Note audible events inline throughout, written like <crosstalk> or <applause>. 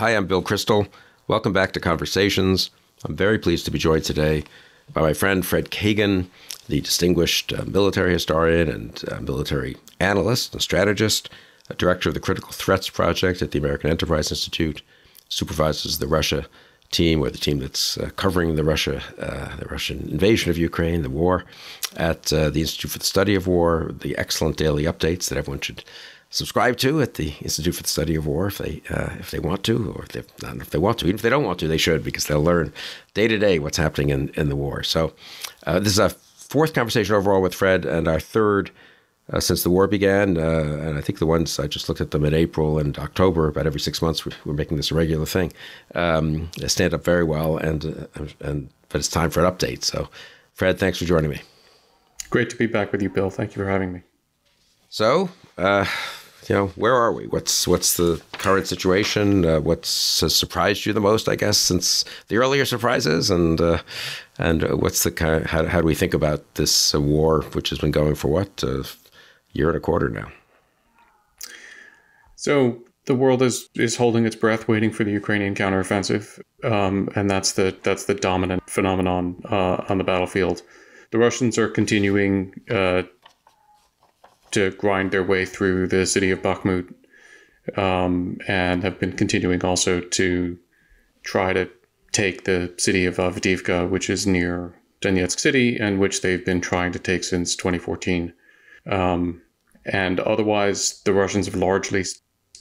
Hi, I'm Bill Kristol. Welcome back to Conversations. I'm very pleased to be joined today by my friend Fred Kagan, the distinguished uh, military historian and uh, military analyst and strategist, director of the Critical Threats Project at the American Enterprise Institute, supervises the Russia team or the team that's uh, covering the Russia, uh, the Russian invasion of Ukraine, the war, at uh, the Institute for the Study of War. The excellent daily updates that everyone should subscribe to at the Institute for the Study of War if they uh, if they want to, or if they not if they want to. Even if they don't want to, they should because they'll learn day to day what's happening in in the war. So uh, this is a fourth conversation overall with Fred, and our third. Uh, since the war began, uh, and I think the ones I just looked at them in April and October, about every six months, we're, we're making this a regular thing. Um, they stand up very well, and uh, and but it's time for an update. So, Fred, thanks for joining me. Great to be back with you, Bill. Thank you for having me. So, uh, you know, where are we? What's what's the current situation? Uh, what's surprised you the most? I guess since the earlier surprises, and uh, and what's the kind? Of, how how do we think about this uh, war, which has been going for what a year and a quarter now? So the world is is holding its breath, waiting for the Ukrainian counteroffensive, um, and that's the that's the dominant phenomenon uh, on the battlefield. The Russians are continuing uh, to grind their way through the city of Bakhmut um, and have been continuing also to try to take the city of Avdiivka, which is near Donetsk City, and which they've been trying to take since 2014. Um, and otherwise, the Russians have largely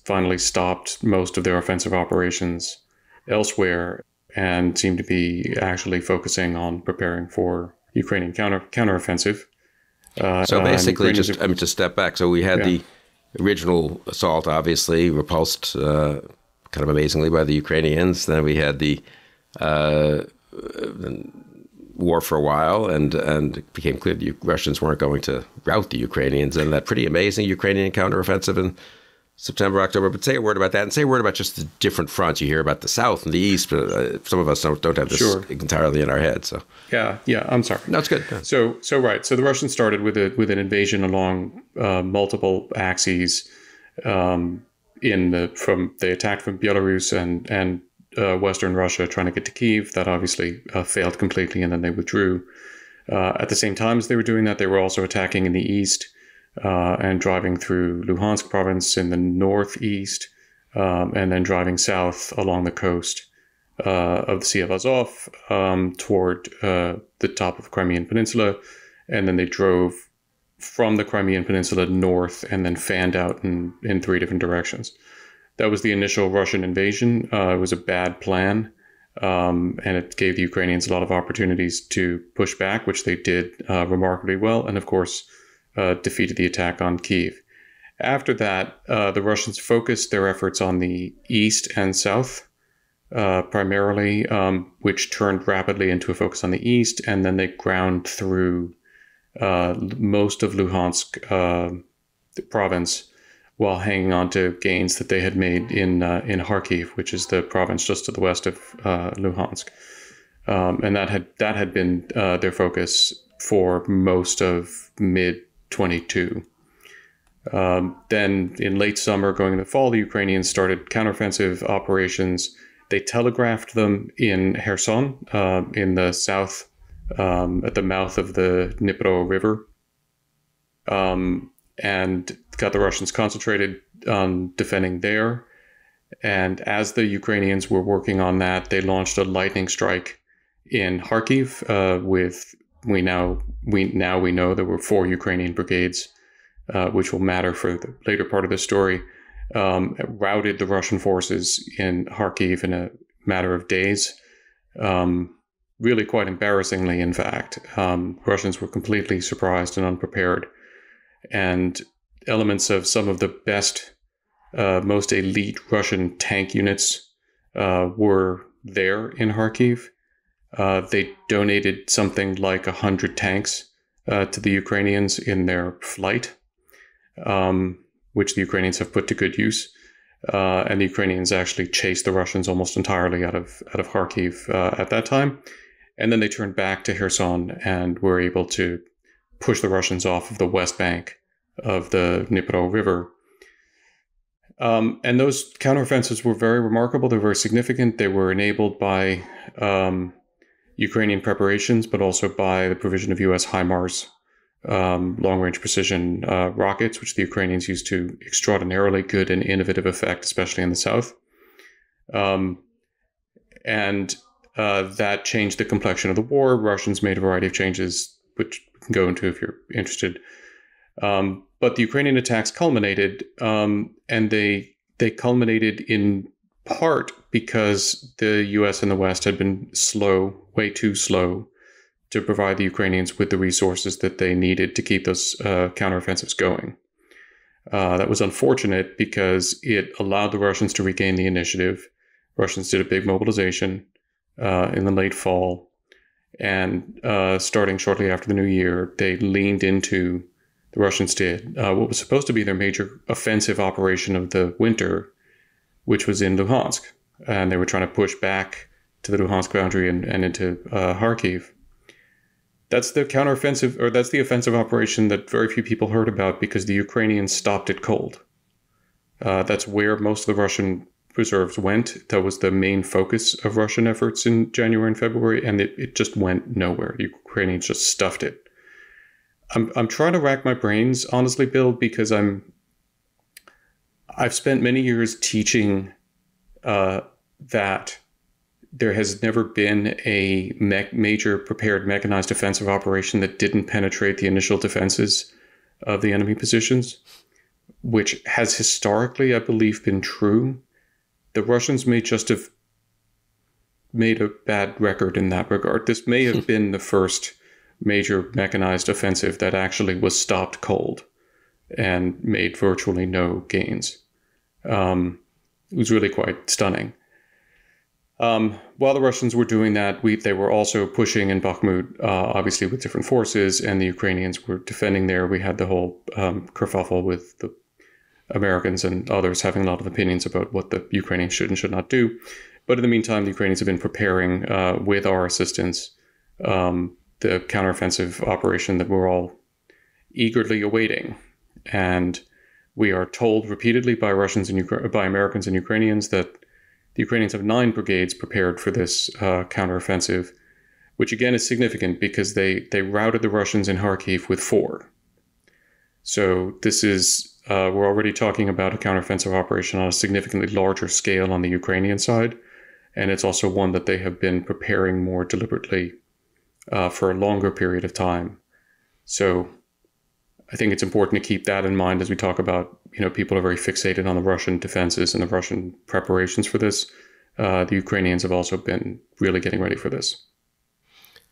finally stopped most of their offensive operations elsewhere and seem to be actually focusing on preparing for Ukrainian counter counteroffensive. Uh, so basically, just I mean, to step back. So we had yeah. the original assault, obviously repulsed, uh, kind of amazingly by the Ukrainians. Then we had the uh, war for a while, and and it became clear the Russians weren't going to rout the Ukrainians, and that pretty amazing Ukrainian counteroffensive in September, October. But say a word about that, and say a word about just the different fronts. You hear about the South and the East, but uh, some of us don't, don't have this sure. entirely in our head. So yeah, yeah, I'm sorry. No, it's good. So so right. So the Russians started with a with an invasion along uh, multiple axes. Um, in the from they attacked from Belarus and and uh, Western Russia, trying to get to Kiev. That obviously uh, failed completely, and then they withdrew. Uh, at the same time as they were doing that, they were also attacking in the east uh, and driving through Luhansk province in the northeast, um, and then driving south along the coast uh, of the Sea of Azov um, toward uh, the top of the Crimean Peninsula. And then they drove from the Crimean Peninsula north and then fanned out in, in three different directions. That was the initial Russian invasion. Uh, it was a bad plan. Um, and it gave the Ukrainians a lot of opportunities to push back, which they did uh, remarkably well. And of course, uh, defeated the attack on Kiev. After that, uh, the Russians focused their efforts on the east and south, uh, primarily, um, which turned rapidly into a focus on the east, and then they ground through uh, most of Luhansk uh, province while hanging on to gains that they had made in uh, in Kharkiv, which is the province just to the west of Luhansk. Um, and that had that had been their focus for most of mid 22. Um, then in late summer, going into fall, the Ukrainians started counteroffensive operations. They telegraphed them in Kherson, uh, in the south, um, at the mouth of the Dnipro River, um, and got the Russians concentrated on defending there. And as the Ukrainians were working on that, they launched a lightning strike in Kharkiv uh, with we now we now we know there were four Ukrainian brigades, uh, which will matter for the later part of the story. Um, routed the Russian forces in Kharkiv in a matter of days. Um, really, quite embarrassingly, in fact, um, Russians were completely surprised and unprepared, and elements of some of the best, uh, most elite Russian tank units uh, were there in Kharkiv. Uh, they donated something like 100 tanks uh, to the Ukrainians in their flight, um, which the Ukrainians have put to good use. Uh, and the Ukrainians actually chased the Russians almost entirely out of out of Kharkiv uh, at that time. And then they turned back to Kherson and were able to push the Russians off of the west bank of the Dnipro River. Um, and those counteroffensives were very remarkable. They were very significant. They were enabled by um, Ukrainian preparations, but also by the provision of U.S. HIMARS um, long range precision uh, rockets, which the Ukrainians used to extraordinarily good and innovative effect, especially in the south. Um, and uh, that changed the complexion of the war. Russians made a variety of changes, which we can go into if you're interested. Um, but the Ukrainian attacks culminated, um, and they they culminated in part because the U.S. and the West had been slow, way too slow, to provide the Ukrainians with the resources that they needed to keep those uh, counteroffensives going. Uh, that was unfortunate because it allowed the Russians to regain the initiative. Russians did a big mobilization uh, in the late fall, and uh, starting shortly after the new year, they leaned into the Russians did uh, what was supposed to be their major offensive operation of the winter, which was in Luhansk, and they were trying to push back to the Luhansk boundary and, and into uh, Kharkiv that's the counteroffensive, or that's the offensive operation that very few people heard about because the Ukrainians stopped it cold. Uh, that's where most of the Russian reserves went. That was the main focus of Russian efforts in January and February, and it, it just went nowhere. The Ukrainians just stuffed it. I'm, I'm trying to rack my brains, honestly, Bill, because I'm I've spent many years teaching uh, that there has never been a me- major prepared mechanized offensive operation that didn't penetrate the initial defenses of the enemy positions, which has historically, I believe, been true. The Russians may just have made a bad record in that regard. This may have <laughs> been the first major mechanized offensive that actually was stopped cold and made virtually no gains. Um, it was really quite stunning. Um, while the Russians were doing that, we, they were also pushing in Bakhmut, uh, obviously with different forces, and the Ukrainians were defending there. We had the whole um, kerfuffle with the Americans and others having a lot of opinions about what the Ukrainians should and should not do. But in the meantime, the Ukrainians have been preparing, uh, with our assistance, um, the counteroffensive operation that we're all eagerly awaiting. And we are told repeatedly by Russians and Ukra- by Americans and Ukrainians that the Ukrainians have nine brigades prepared for this uh, counteroffensive, which again is significant because they, they routed the Russians in Kharkiv with four. So this is, uh, we're already talking about a counteroffensive operation on a significantly larger scale on the Ukrainian side. And it's also one that they have been preparing more deliberately uh, for a longer period of time. So I think it's important to keep that in mind as we talk about you know, people are very fixated on the Russian defenses and the Russian preparations for this. Uh, the Ukrainians have also been really getting ready for this.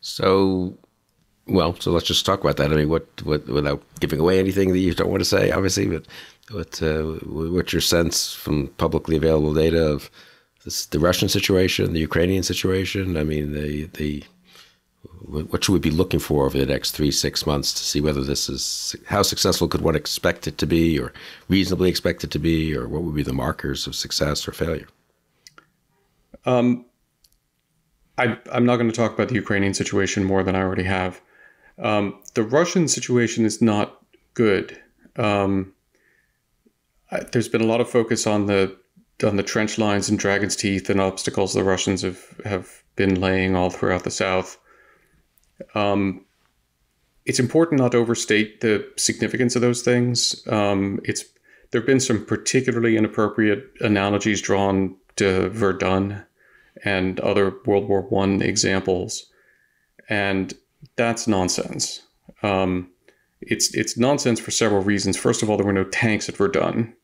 So, well, so let's just talk about that. I mean, what, what without giving away anything that you don't want to say, obviously, but what uh, what's your sense from publicly available data of this, the Russian situation, the Ukrainian situation? I mean, the the what should we be looking for over the next three six months to see whether this is how successful could one expect it to be or reasonably expect it to be or what would be the markers of success or failure? Um, I, am not going to talk about the ukrainian situation more than i already have. Um, the russian situation is not good. Um, I, there's been a lot of focus on the on the trench lines and dragon's teeth and obstacles the russians have have been laying all throughout the south um, it's important not to overstate the significance of those things. Um, it's there have been some particularly inappropriate analogies drawn to Verdun and other World War One examples, and that's nonsense. Um, it's it's nonsense for several reasons. First of all, there were no tanks at Verdun,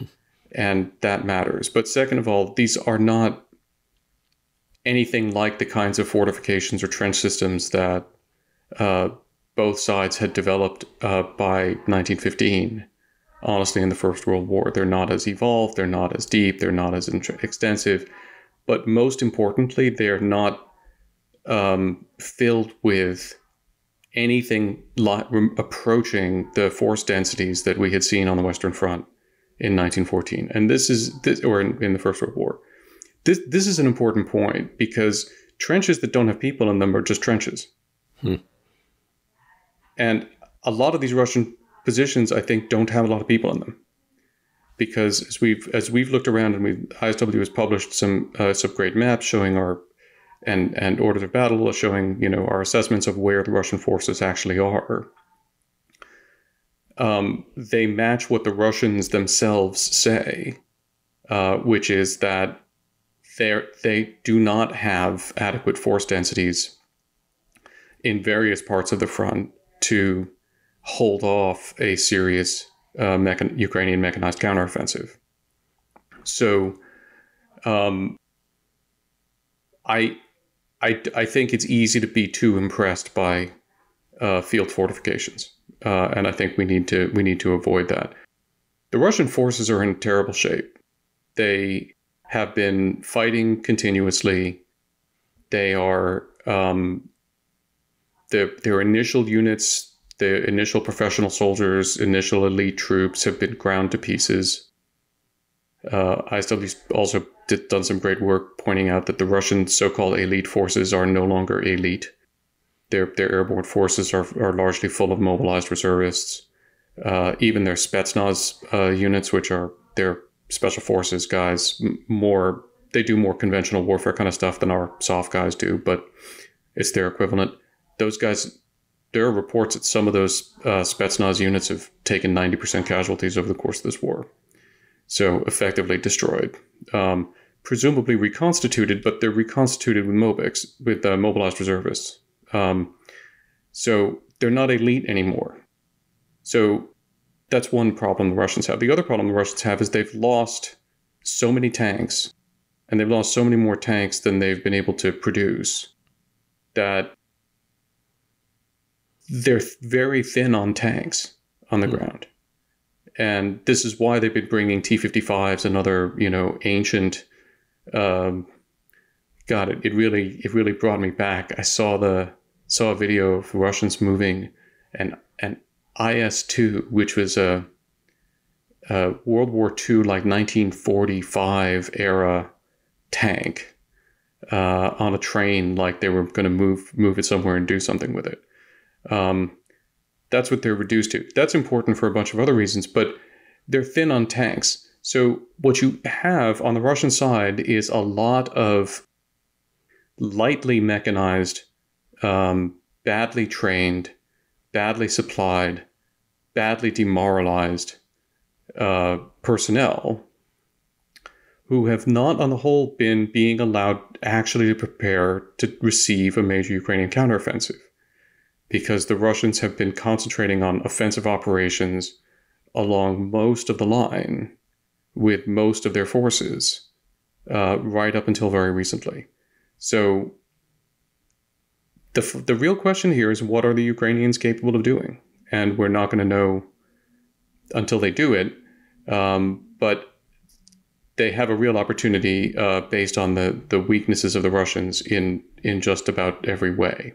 <laughs> and that matters. But second of all, these are not anything like the kinds of fortifications or trench systems that uh, both sides had developed uh, by 1915. Honestly, in the First World War, they're not as evolved, they're not as deep, they're not as extensive, but most importantly, they're not um, filled with anything approaching the force densities that we had seen on the Western Front in 1914. And this is this, or in, in the First World War. This this is an important point because trenches that don't have people in them are just trenches. Hmm. And a lot of these Russian positions, I think, don't have a lot of people in them because as we've as we've looked around and we ISW has published some uh, some great maps showing our and and orders of battle showing you know our assessments of where the Russian forces actually are. Um, they match what the Russians themselves say, uh, which is that they they do not have adequate force densities in various parts of the front to hold off a serious uh, mechan- Ukrainian mechanized counteroffensive. So, um, I, I, I think it's easy to be too impressed by uh, field fortifications, uh, and I think we need to we need to avoid that. The Russian forces are in terrible shape. They have been fighting continuously. They are um, their their initial units the initial professional soldiers, initial elite troops have been ground to pieces. Uh, ISW also did, done some great work pointing out that the Russian so-called elite forces are no longer elite. Their their airborne forces are are largely full of mobilized reservists. Uh, even their Spetsnaz uh, units, which are their special forces guys, more they do more conventional warfare kind of stuff than our SOF guys do, but it's their equivalent. Those guys there are reports that some of those uh, Spetsnaz units have taken 90% casualties over the course of this war. So effectively destroyed. Um, presumably reconstituted, but they're reconstituted with mobiks, with uh, mobilized reservists. Um, so they're not elite anymore. So that's one problem the Russians have. The other problem the Russians have is they've lost so many tanks, and they've lost so many more tanks than they've been able to produce that they're very thin on tanks on the mm. ground. And this is why they've been bringing T-55s and other, you know, ancient. Um, God, it, it really it really brought me back. I saw the saw a video of Russians moving an an IS-2, which was a, a World War II, like 1945 era tank, uh, on a train, like they were going to move move it somewhere and do something with it. Um, that's what they're reduced to. That's important for a bunch of other reasons, but they're thin on tanks. So what you have on the Russian side is a lot of lightly mechanized, um, badly trained, badly supplied, badly demoralized uh, personnel who have not, on the whole, been being allowed actually to prepare to receive a major Ukrainian counteroffensive because the Russians have been concentrating on offensive operations along most of the line with most of their forces uh, right up until very recently. So the, the real question here is what are the Ukrainians capable of doing? And we're not going to know until they do it. Um, but they have a real opportunity uh, based on the, the weaknesses of the Russians in, in just about every way.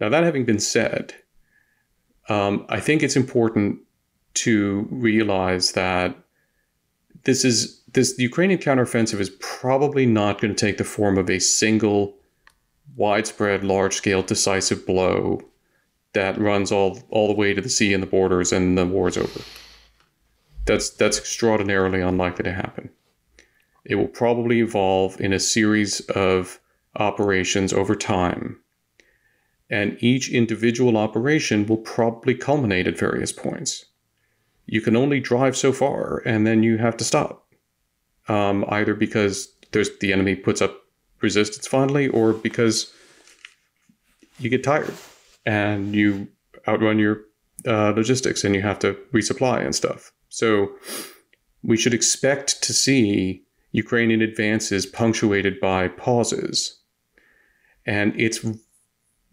Now, that having been said, um, I think it's important to realize that this is this the Ukrainian counteroffensive is probably not going to take the form of a single widespread, large-scale, decisive blow that runs all all the way to the sea and the borders and the war's over. That's that's extraordinarily unlikely to happen. It will probably evolve in a series of operations over time and each individual operation will probably culminate at various points. You can only drive so far, and then you have to stop, um, either because there's the enemy puts up resistance fondly or because you get tired and you outrun your uh, logistics and you have to resupply and stuff. So we should expect to see Ukrainian advances punctuated by pauses. And it's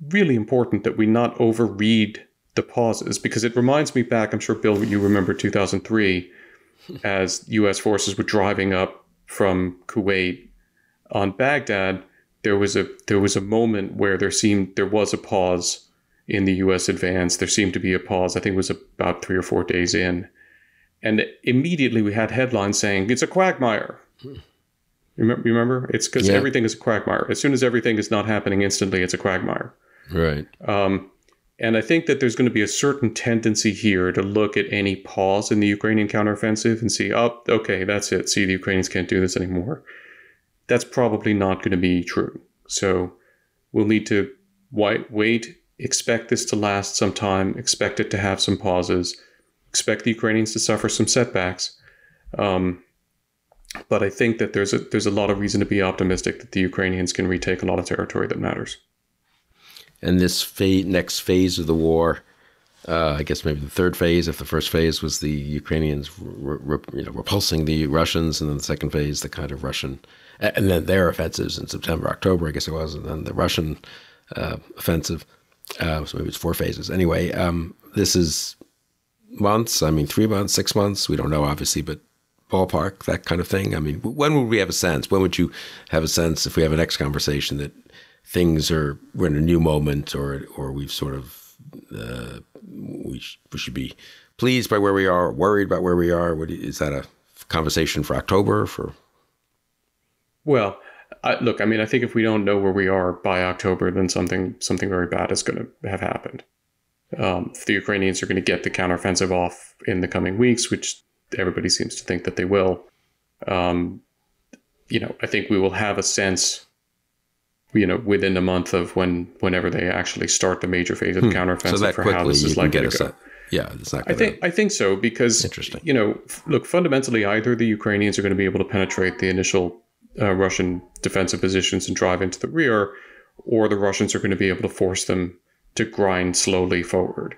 really important that we not overread the pauses because it reminds me back. I'm sure Bill, you remember 2003, <laughs> as U.S. forces were driving up from Kuwait on Baghdad. There was a there was a moment where there seemed there was a pause in the U.S. advance. There seemed to be a pause. I think it was about three or four days in, and immediately we had headlines saying it's a quagmire. Remember, remember? it's because yeah. everything is a quagmire. As soon as everything is not happening instantly, it's a quagmire. Right. Um, And I think that there's going to be a certain tendency here to look at any pause in the Ukrainian counteroffensive and see, oh, okay, that's it. See, the Ukrainians can't do this anymore. That's probably not going to be true. So we'll need to wait, wait, expect this to last some time, expect it to have some pauses, expect the Ukrainians to suffer some setbacks. Um, but I think that there's a there's a lot of reason to be optimistic that the Ukrainians can retake a lot of territory that matters and this next phase of the war, uh, I guess maybe the third phase, if the first phase was the Ukrainians re, re, you know, repulsing the Russians, and then the second phase, the kind of Russian, and then their offensives in September, October, I guess it was, and then the Russian uh, offensive. Uh, so maybe it's four phases. Anyway, um, this is months. I mean, three months, six months. We don't know, obviously, but ballpark, that kind of thing. I mean, when would we have a sense? When would you have a sense if we have a next conversation that things are we're in a new moment, or or we've sort of uh, we sh- we should be pleased by where we are, worried about where we are. What, is that a conversation for October? For well, I, look, I mean, I think if we don't know where we are by October, then something something very bad is going to have happened. Um, the Ukrainians are going to get the counteroffensive off in the coming weeks, which everybody seems to think that they will, um, you know, I think we will have a sense you know, within a month of when whenever they actually start the major phase of hmm. counteroffensive so that for quickly, how this is likely to go. Yeah, it's not. I think I think so because interesting. You know, look, fundamentally, either the Ukrainians are going to be able to penetrate the initial uh, Russian defensive positions and drive into the rear, or the Russians are going to be able to force them to grind slowly forward.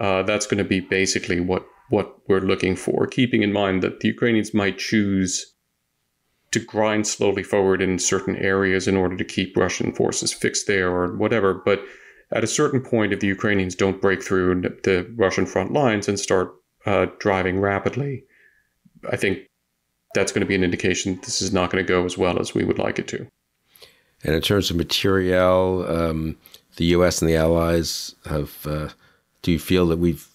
Uh, that's going to be basically what what we're looking for. Keeping in mind that the Ukrainians might choose to grind slowly forward in certain areas in order to keep Russian forces fixed there or whatever. But at a certain point, if the Ukrainians don't break through the Russian front lines and start uh, driving rapidly, I think that's going to be an indication that this is not going to go as well as we would like it to. And in terms of materiel, um, the U.S. and the allies have. Uh, do you feel that we've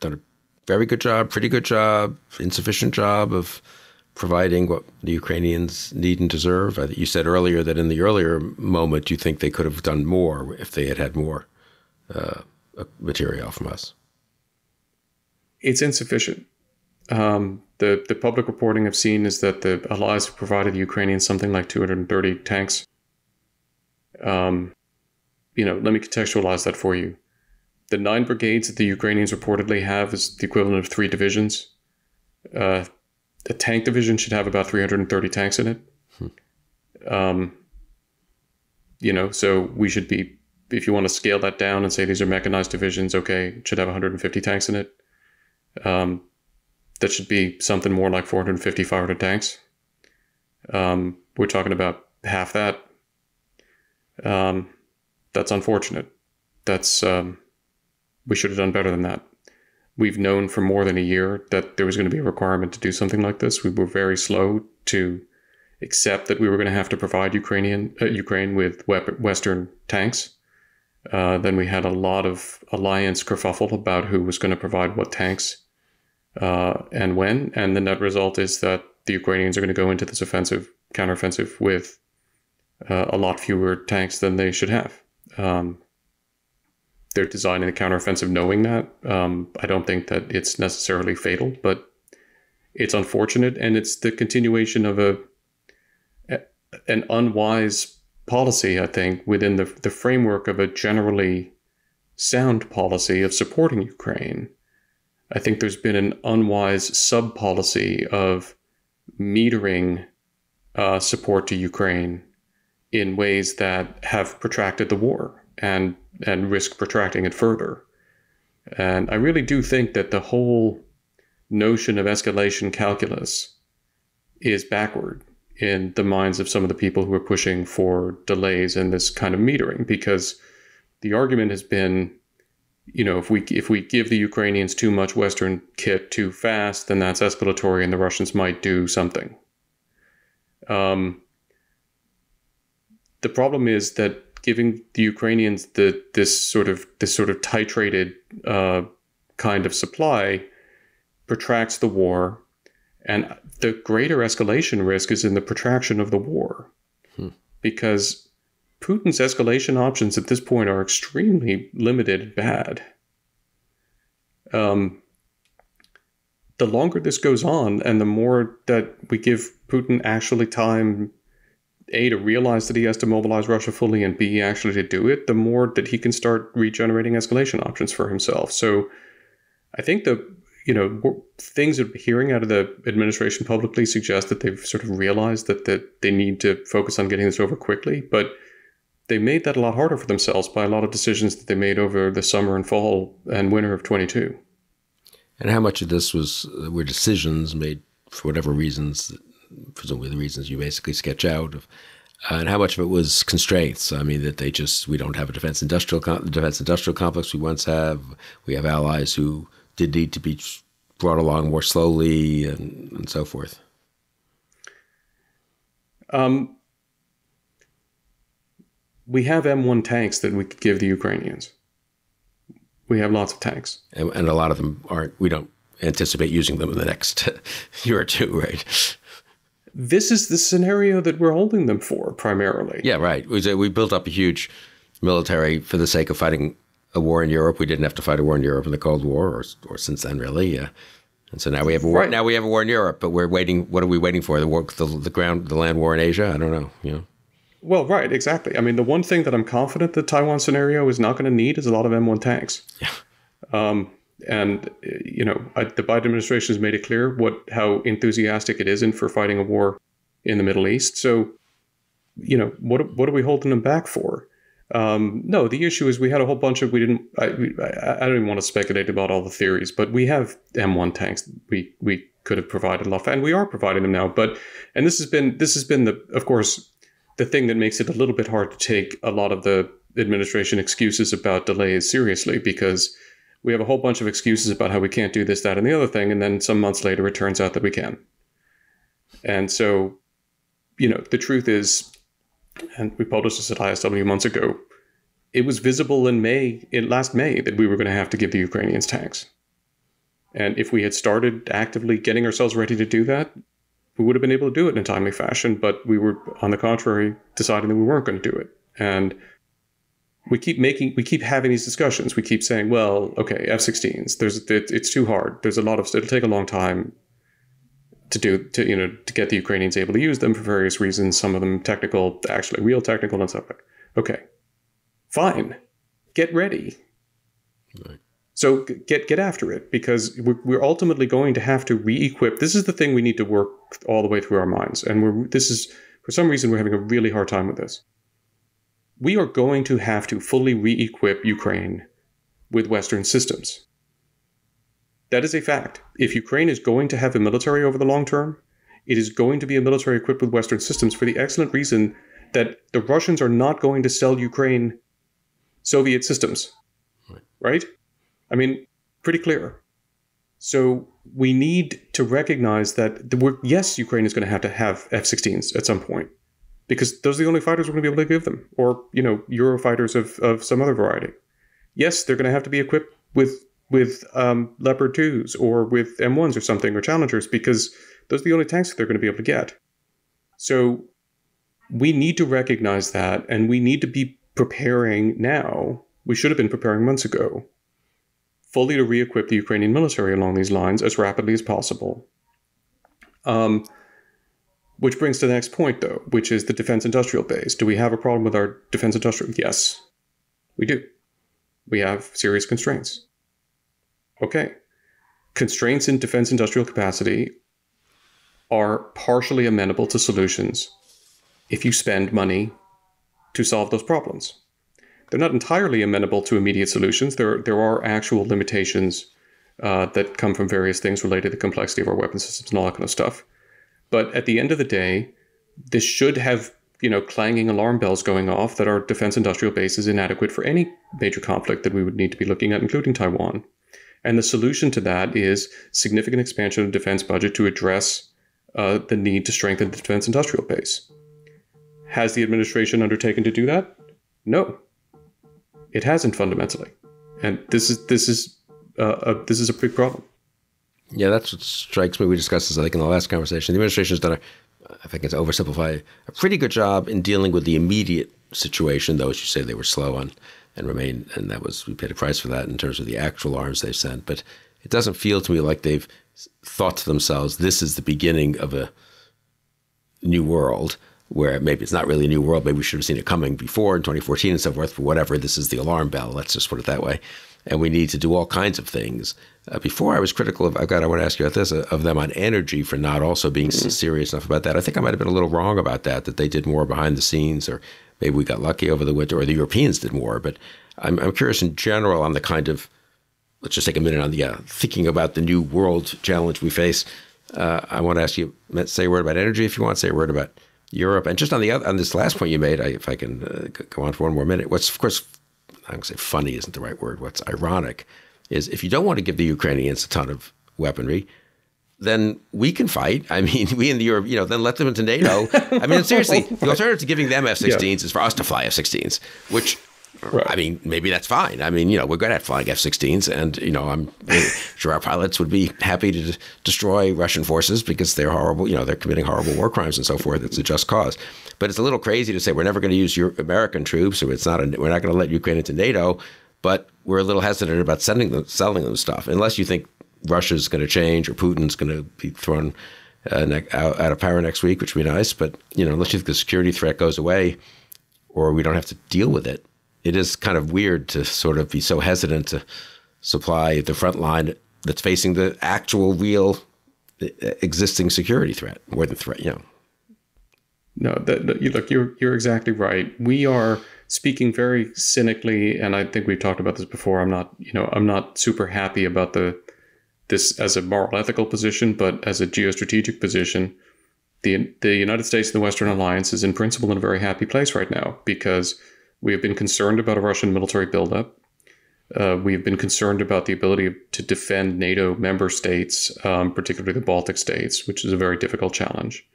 done a very good job, pretty good job, insufficient job of providing what the Ukrainians need and deserve? You said earlier that in the earlier moment, you think they could have done more if they had had more uh, material from us. It's insufficient. Um, the the public reporting I've seen is that the Allies have provided the Ukrainians something like 230 tanks. Um, you know, let me contextualize that for you. The nine brigades that the Ukrainians reportedly have is the equivalent of three divisions. Uh, the tank division should have about 330 tanks in it. Hmm. Um, you know, so we should be, if you want to scale that down and say these are mechanized divisions, okay, should have 150 tanks in it. Um, that should be something more like 450, 500 tanks. Um, we're talking about half that. Um, that's unfortunate. That's um, we should have done better than that we've known for more than a year that there was going to be a requirement to do something like this. We were very slow to accept that we were going to have to provide Ukrainian uh, Ukraine with Western tanks. Uh, then we had a lot of alliance kerfuffle about who was going to provide what tanks uh, and when. And the net result is that the Ukrainians are going to go into this offensive, counteroffensive with uh, a lot fewer tanks than they should have. Um, they're designing the counteroffensive knowing that. Um, I don't think that it's necessarily fatal, but it's unfortunate, and it's the continuation of a, an unwise policy. I think within the the framework of a generally sound policy of supporting Ukraine. I think there's been an unwise sub policy of metering uh, support to Ukraine in ways that have protracted the war and and risk protracting it further. And I really do think that the whole notion of escalation calculus is backward in the minds of some of the people who are pushing for delays in this kind of metering because the argument has been you know if we if we give the Ukrainians too much western kit too fast then that's escalatory and the Russians might do something um, the problem is that giving the Ukrainians the this sort of this sort of titrated uh, kind of supply protracts the war, and the greater escalation risk is in the protraction of the war, hmm. because Putin's escalation options at this point are extremely limited and bad. Um, the longer this goes on and the more that we give Putin actually time a to realize that he has to mobilize Russia fully and b actually to do it, the more that he can start regenerating escalation options for himself. So I think the you know things that we're hearing out of the administration publicly suggest that they've sort of realized that that they need to focus on getting this over quickly, but they made that a lot harder for themselves by a lot of decisions that they made over the summer and fall and winter of 22. And how much of this was were decisions made for whatever reasons, presumably the reasons you basically sketch out of, uh, and how much of it was constraints? I mean, that they just we don't have a defense industrial defense industrial complex we once have. We have allies who did need to be brought along more slowly, and, and so forth. Um, we have M1 tanks that we could give the Ukrainians. We have lots of tanks, and, and a lot of them aren't. We don't anticipate using them in the next <laughs> year or two, right? This is the scenario that we're holding them for primarily. Yeah, right. We, we built up a huge military for the sake of fighting a war in Europe. We didn't have to fight a war in Europe in the Cold War, or, or since then, really. Uh, and so now we have a war. Right. Now we have a war in Europe, but we're waiting. What are we waiting for? The war, the, the ground, the land war in Asia. I don't know. You know. Well, right, exactly. I mean, the one thing that I'm confident the Taiwan scenario is not going to need is a lot of M1 tanks. Yeah. Um, and you know, I, the Biden administration has made it clear what how enthusiastic it isn't for fighting a war in the Middle East. So, you know, what what are we holding them back for? Um, no, the issue is we had a whole bunch of we didn't. I, I, I don't even want to speculate about all the theories, but we have M1 tanks. We we could have provided a lot, and we are providing them now. But and this has been this has been the of course the thing that makes it a little bit hard to take a lot of the administration excuses about delays seriously because we have a whole bunch of excuses about how we can't do this, that, and the other thing, and then some months later it turns out that we can. And so, you know, the truth is, and we published this at ISW months ago, it was visible in May, in last May, that we were going to have to give the Ukrainians tanks. And if we had started actively getting ourselves ready to do that, we would have been able to do it in a timely fashion, but we were, on the contrary, deciding that we weren't going to do it. And we keep making, we keep having these discussions. We keep saying, well, okay, F-16s, there's, it, it's too hard. There's a lot of, it'll take a long time to do, to, you know, to get the Ukrainians able to use them for various reasons. Some of them technical, actually real technical and stuff. Like, okay, fine, get ready. Right. So get get after it because we're, we're ultimately going to have to re-equip. This is the thing we need to work all the way through our minds, and we're this is for some reason we're having a really hard time with this. We are going to have to fully re-equip Ukraine with Western systems. That is a fact. If Ukraine is going to have a military over the long term, it is going to be a military equipped with Western systems for the excellent reason that the Russians are not going to sell Ukraine Soviet systems. Right? right? I mean, pretty clear. So we need to recognize that the, work, yes, Ukraine is going to have to have F-16s at some point because those are the only fighters we're going to be able to give them, or you know, Eurofighters of of some other variety. Yes, they're going to have to be equipped with with um, Leopard twos or with M1s or something or Challengers because those are the only tanks that they're going to be able to get. So we need to recognize that, and we need to be preparing now. We should have been preparing months ago fully to re-equip the Ukrainian military along these lines as rapidly as possible. Um, which brings to the next point, though, which is the defense industrial base. Do we have a problem with our defense industrial? Yes, we do. We have serious constraints. Okay. Constraints in defense industrial capacity are partially amenable to solutions if you spend money to solve those problems. They're not entirely amenable to immediate solutions. There, there are actual limitations uh, that come from various things related to the complexity of our weapon systems and all that kind of stuff. But at the end of the day, this should have you know clanging alarm bells going off that our defense industrial base is inadequate for any major conflict that we would need to be looking at, including Taiwan. And the solution to that is significant expansion of the defense budget to address uh, the need to strengthen the defense industrial base. Has the administration undertaken to do that? No. It hasn't fundamentally, and this is this is uh, a, this is a big problem. Yeah, that's what strikes me. We discussed this, I think, in the last conversation. The administration has done a, I think it's oversimplified, a pretty good job in dealing with the immediate situation, though, as you say, they were slow on and remain, and that was we paid a price for that in terms of the actual arms they sent. But it doesn't feel to me like they've thought to themselves, "This is the beginning of a new world." Where maybe it's not really a new world, maybe we should have seen it coming before in 2014 and so forth. But whatever, this is the alarm bell. Let's just put it that way. And we need to do all kinds of things. Uh, before I was critical of, I've got, I want to ask you about this, uh, of them on energy for not also being mm-hmm. serious enough about that. I think I might have been a little wrong about that, that they did more behind the scenes or maybe we got lucky over the winter, or the Europeans did more. But I'm, I'm curious in general on the kind of let's just take a minute on the uh, thinking about the new world challenge we face. Uh, I want to ask you say a word about energy if you want. Say a word about Europe, and just on the other, on this last point you made, I, if I can uh, go on for one more minute. What's of course I'm going to say funny isn't the right word. What's ironic is if you don't want to give the Ukrainians a ton of weaponry, then we can fight. I mean, <laughs> we in the Europe, you know, then let them into NATO. I mean, seriously, <laughs> the alternative to giving them F-16s yeah. is for us to fly F-16s, which Right. I mean, maybe that's fine. I mean, you know, we're good at flying F-16s, and you know, I'm sure our <laughs> pilots would be happy to d- destroy Russian forces because they're horrible. You know, they're committing horrible war crimes and so forth. It's a just cause. But it's a little crazy to say we're never going to use your American troops, or it's not. A, we're not going to let Ukraine into NATO. But we're a little hesitant about sending them, selling them stuff, unless you think Russia's going to change or Putin's going to be thrown uh, ne- out, out, of power next week, which would be nice. But you know, unless you think the security threat goes away, or we don't have to deal with it, it is kind of weird to sort of be so hesitant to supply the front line that's facing the actual, real, uh, existing security threat more than threat. You know. No, that, that, you look, you're you're exactly right. We are speaking very cynically, and I think we've talked about this before. I'm not, you know, I'm not super happy about the this as a moral ethical position, but as a geostrategic position, the the United States and the Western Alliance is in principle in a very happy place right now because we have been concerned about a Russian military buildup. Uh, we have been concerned about the ability to defend NATO member states, um, particularly the Baltic states, which is a very difficult challenge.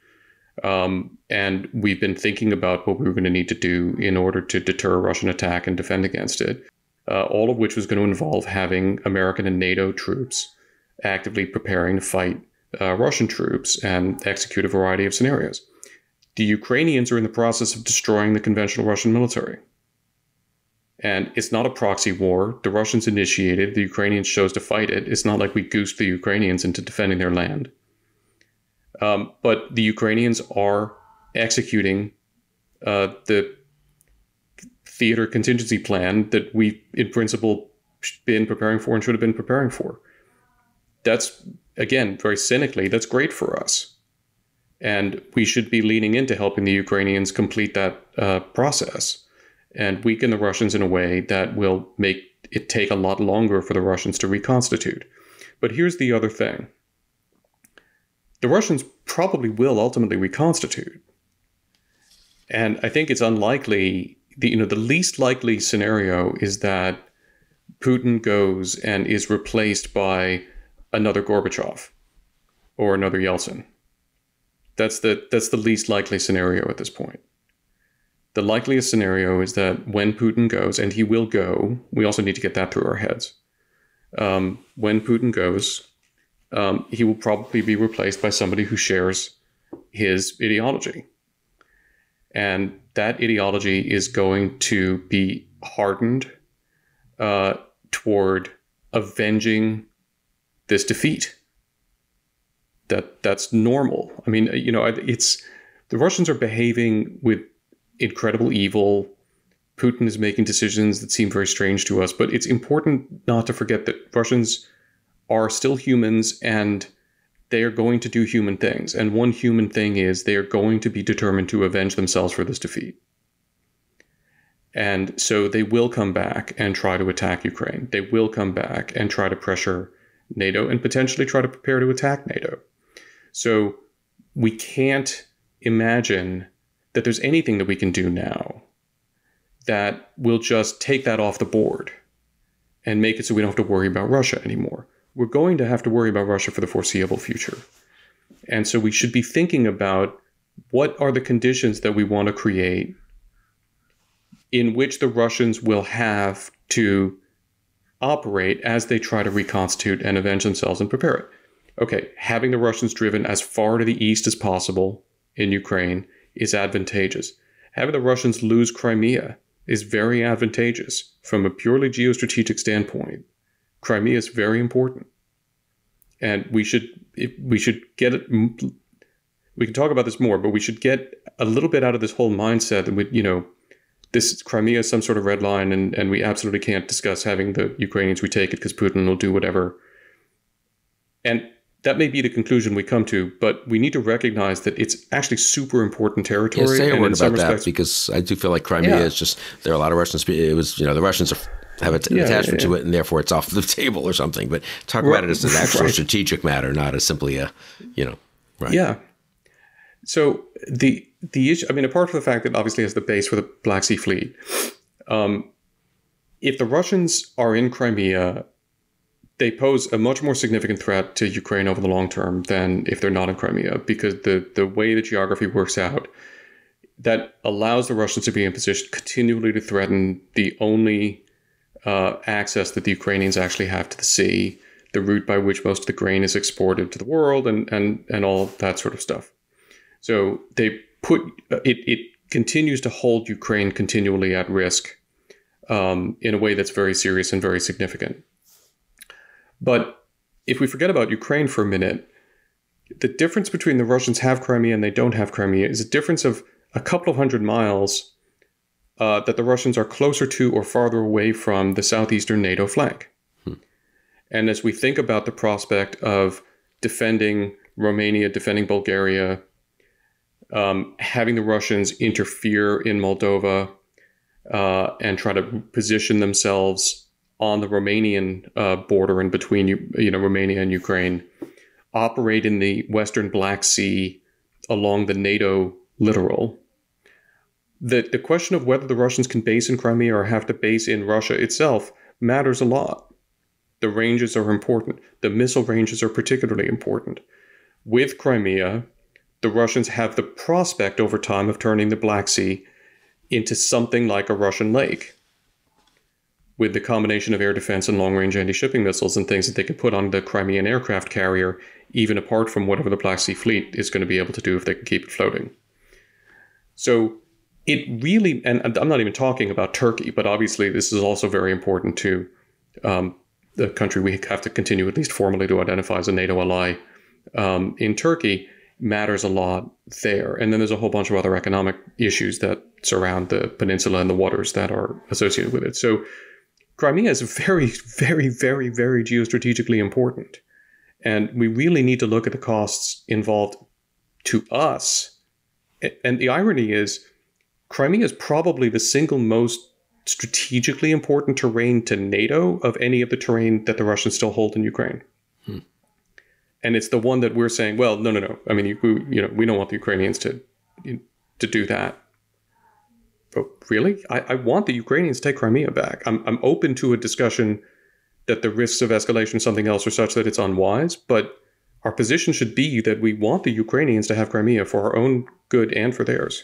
Um, and we've been thinking about what we were going to need to do in order to deter Russian attack and defend against it, uh, all of which was going to involve having American and NATO troops actively preparing to fight uh, Russian troops and execute a variety of scenarios. The Ukrainians are in the process of destroying the conventional Russian military. And it's not a proxy war. The Russians initiated, the Ukrainians chose to fight it. It's not like we goosed the Ukrainians into defending their land. Um, but the Ukrainians are executing uh, the theater contingency plan that we, in principle, been preparing for and should have been preparing for. That's, again, very cynically, that's great for us. And we should be leaning into helping the Ukrainians complete that uh, process and weaken the Russians in a way that will make it take a lot longer for the Russians to reconstitute. But here's the other thing the Russians probably will ultimately reconstitute. And I think it's unlikely, the, you know, the least likely scenario is that Putin goes and is replaced by another Gorbachev or another Yeltsin. That's the that's the least likely scenario at this point. The likeliest scenario is that when Putin goes, and he will go, we also need to get that through our heads. Um, when Putin goes, um, he will probably be replaced by somebody who shares his ideology. And that ideology is going to be hardened uh, toward avenging this defeat. That that's normal. I mean, you know, it's the Russians are behaving with incredible evil. Putin is making decisions that seem very strange to us, but it's important not to forget that Russians are still humans and they are going to do human things. And one human thing is they are going to be determined to avenge themselves for this defeat. And so they will come back and try to attack Ukraine. They will come back and try to pressure NATO and potentially try to prepare to attack NATO. So we can't imagine that there's anything that we can do now that will just take that off the board and make it so we don't have to worry about Russia anymore. We're going to have to worry about Russia for the foreseeable future. And so we should be thinking about what are the conditions that we want to create in which the Russians will have to operate as they try to reconstitute and avenge themselves and prepare it. Okay, having the Russians driven as far to the east as possible in Ukraine is advantageous. having the Russians lose Crimea is very advantageous from a purely geostrategic standpoint. Crimea is very important, and we should we should get it. We can talk about this more, but we should get a little bit out of this whole mindset that we, you know, this Crimea is some sort of red line, and, and we absolutely can't discuss having the Ukrainians retake it because Putin will do whatever. And that may be the conclusion we come to, but we need to recognize that it's actually super important territory. Yeah, say a word about that because I do feel like Crimea yeah. is just there are a lot of Russians. It was you know the Russians are, have an yeah, attachment to it, and therefore it's off the <laughs> table or something. But talk right, about it as an actual right. strategic matter, not as simply a you know. Right. Yeah. So the the issue, I mean, apart from the fact that obviously has the base for the Black Sea Fleet, um, if the Russians are in Crimea they pose a much more significant threat to Ukraine over the long term than if they're not in Crimea, because the, the way the geography works out, that allows the Russians to be in position continually to threaten the only uh, access that the Ukrainians actually have to the sea, the route by which most of the grain is exported to the world, and and and all that sort of stuff. So they put it. It continues to hold Ukraine continually at risk um, in a way that's very serious and very significant. But if we forget about Ukraine for a minute, the difference between the Russians have Crimea and they don't have Crimea is a difference of a couple of hundred miles uh, that the Russians are closer to or farther away from the southeastern NATO flank. Hmm. And as we think about the prospect of defending Romania, defending Bulgaria, um, having the Russians interfere in Moldova uh, and try to position themselves on the Romanian uh, border and between you know Romania and Ukraine operate in the Western Black Sea along the NATO littoral. The the question of whether the Russians can base in Crimea or have to base in Russia itself matters a lot. The ranges are important. The missile ranges are particularly important. With Crimea, the Russians have the prospect over time of turning the Black Sea into something like a Russian lake with the combination of air defense and long range anti shipping missiles and things that they can put on the Crimean aircraft carrier, even apart from whatever the Black Sea Fleet is going to be able to do if they can keep it floating. So it really, and I'm not even talking about Turkey, but obviously this is also very important to um, the country we have to continue at least formally to identify as a NATO ally um, in Turkey matters a lot there. And then there's a whole bunch of other economic issues that surround the peninsula and the waters that are associated with it. So Crimea is very, very, very, very geostrategically important. And we really need to look at the costs involved to us. And the irony is, Crimea is probably the single most strategically important terrain to NATO of any of the terrain that the Russians still hold in Ukraine. Hmm. And it's the one that we're saying, well, no, no, no. I mean, you, you know, we don't want the Ukrainians to to do that. Oh, really? I, I want the Ukrainians to take Crimea back. I'm, I'm open to a discussion that the risks of escalation something else are such that it's unwise, but our position should be that we want the Ukrainians to have Crimea for our own good and for theirs.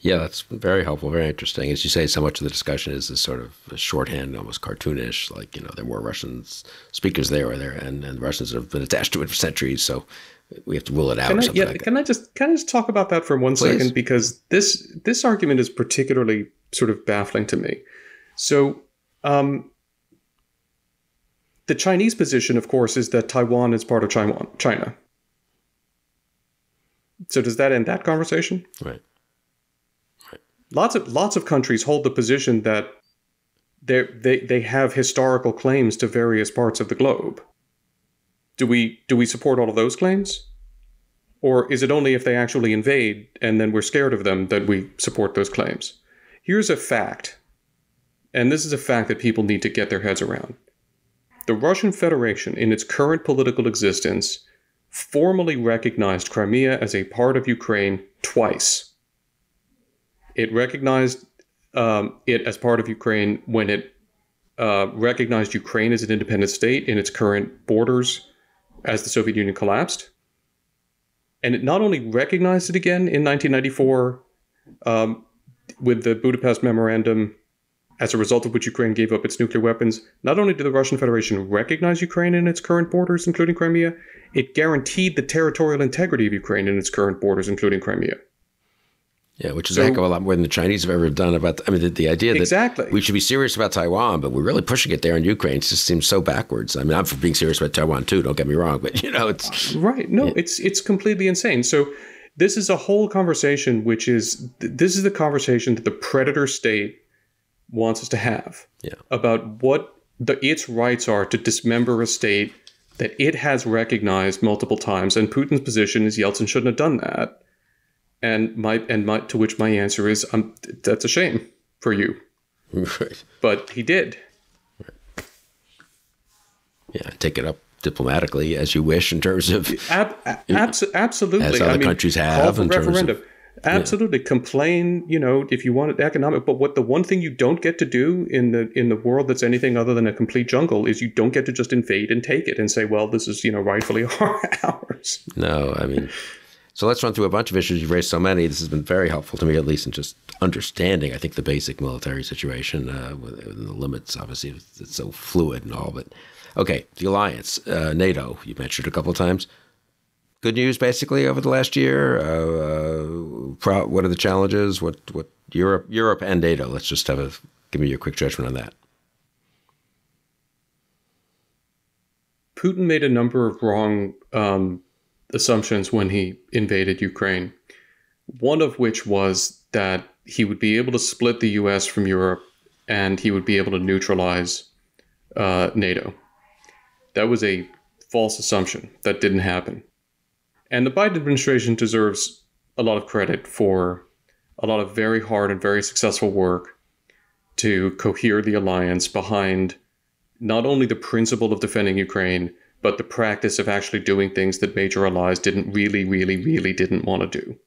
Yeah, that's very helpful, very interesting. As you say, so much of the discussion is this sort of shorthand, almost cartoonish, like, you know, there were Russian speakers there or there, and, and Russians have been attached to it for centuries. So we have to rule it out. Can I, yeah, like can I just can I just talk about that for one Please. second because this this argument is particularly sort of baffling to me. So, um, the Chinese position, of course, is that Taiwan is part of China. China. So does that end that conversation? Right. Right. Lots of lots of countries hold the position that they they they have historical claims to various parts of the globe do we do we support all of those claims? Or is it only if they actually invade and then we're scared of them that we support those claims? Here's a fact, and this is a fact that people need to get their heads around. The Russian Federation, in its current political existence, formally recognized Crimea as a part of Ukraine twice. It recognized um, it as part of Ukraine when it uh, recognized Ukraine as an independent state in its current borders as the Soviet Union collapsed. And it not only recognized it again in 1994 um, with the Budapest Memorandum, as a result of which Ukraine gave up its nuclear weapons, not only did the Russian Federation recognize Ukraine in its current borders, including Crimea, it guaranteed the territorial integrity of Ukraine in its current borders, including Crimea. Yeah, which is so, a heck of a lot more than the Chinese have ever done about. I mean, the, the idea that exactly. we should be serious about Taiwan, but we're really pushing it there in Ukraine. It just seems so backwards. I mean, I'm for being serious about Taiwan too. Don't get me wrong, but you know, it's uh, right. No, yeah. it's it's completely insane. So this is a whole conversation, which is this is the conversation that the predator state wants us to have yeah. about what the its rights are to dismember a state that it has recognized multiple times. And Putin's position is Yeltsin shouldn't have done that and my and my to which my answer is, um, that's a shame for you. Right. But he did. Right. Yeah, take it up diplomatically as you wish in terms of ab- abs- absolutely as other I mean, countries have in referendum. Of, absolutely yeah. complain you know if you want it economic but what the one thing you don't get to do in the in the world that's anything other than a complete jungle is you don't get to just invade and take it and say well this is you know rightfully <laughs> ours no i mean so let's run through a bunch of issues. You've raised so many. This has been very helpful to me, at least in just understanding, I think, the basic military situation uh, within the limits. Obviously, it's so fluid and all. But okay, the alliance, uh, NATO, you mentioned a couple of times. Good news, basically, over the last year. Uh, uh what are the challenges? What what Europe, Europe and NATO? Let's just have a give me your quick judgment on that. Putin made a number of wrong um, assumptions when he invaded Ukraine. One of which was that he would be able to split the US from Europe and he would be able to neutralize uh, NATO. That was a false assumption. That didn't happen. And the Biden administration deserves a lot of credit for a lot of very hard and very successful work to cohere the alliance behind not only the principle of defending Ukraine, but the practice of actually doing things that major allies didn't really, really, really didn't want to do.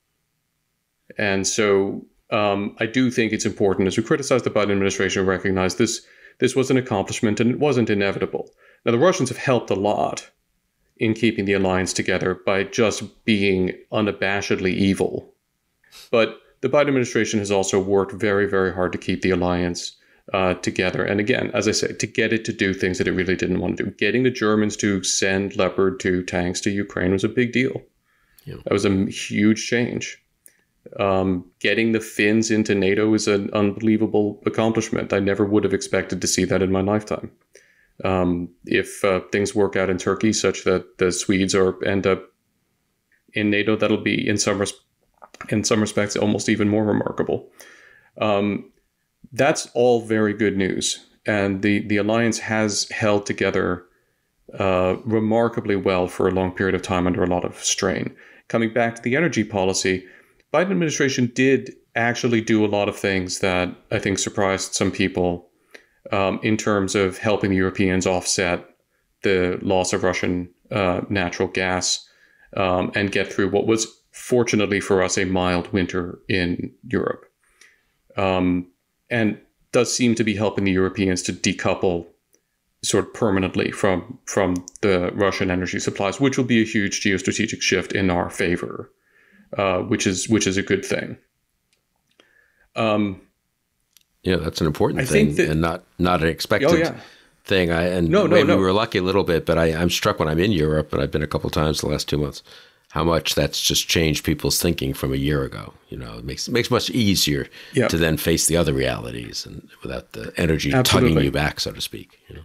And so um, I do think it's important as we criticize the Biden administration, recognize this this was an accomplishment and it wasn't inevitable. Now the Russians have helped a lot in keeping the alliance together by just being unabashedly evil. But the Biden administration has also worked very, very hard to keep the alliance uh, together. And again, as I said, to get it to do things that it really didn't want to do. Getting the Germans to send Leopard 2 tanks to Ukraine was a big deal. Yeah. That was a huge change. Um, getting the Finns into NATO is an unbelievable accomplishment. I never would have expected to see that in my lifetime. Um, if uh, things work out in Turkey such that the Swedes are end up in NATO, that'll be in some res- in some respects almost even more remarkable. Um, that's all very good news. And the, the alliance has held together uh, remarkably well for a long period of time under a lot of strain. Coming back to the energy policy, Biden administration did actually do a lot of things that I think surprised some people um, in terms of helping the Europeans offset the loss of Russian uh, natural gas um, and get through what was fortunately for us a mild winter in Europe. Um, and does seem to be helping the Europeans to decouple sort of permanently from from the Russian energy supplies, which will be a huge geostrategic shift in our favor, uh, which is which is a good thing. Um, yeah, that's an important I thing, that, and not not an expected oh, yeah. thing. I and no, no, no. we were lucky a little bit, but I, I'm struck when I'm in Europe, and I've been a couple times the last two months how much that's just changed people's thinking from a year ago. You know, it makes it makes much easier yep. to then face the other realities and without the energy Absolutely. tugging you back, so to speak. You know.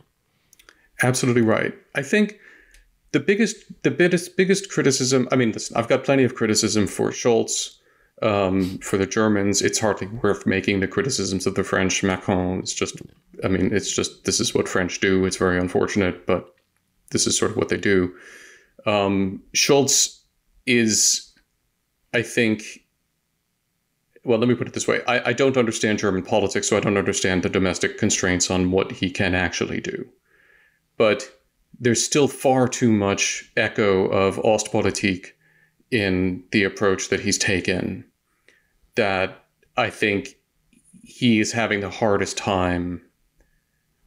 Absolutely right. I think the biggest the biggest biggest criticism. I mean, listen, I've got plenty of criticism for Scholz. Um, for the Germans, it's hardly worth making the criticisms of the French. Macron, it's just, I mean, it's just this is what French do. It's very unfortunate, but this is sort of what they do. Um, Scholz is, I think, well, let me put it this way I, I don't understand German politics, so I don't understand the domestic constraints on what he can actually do. But there's still far too much echo of Ostpolitik in the approach that he's taken that I think he is having the hardest time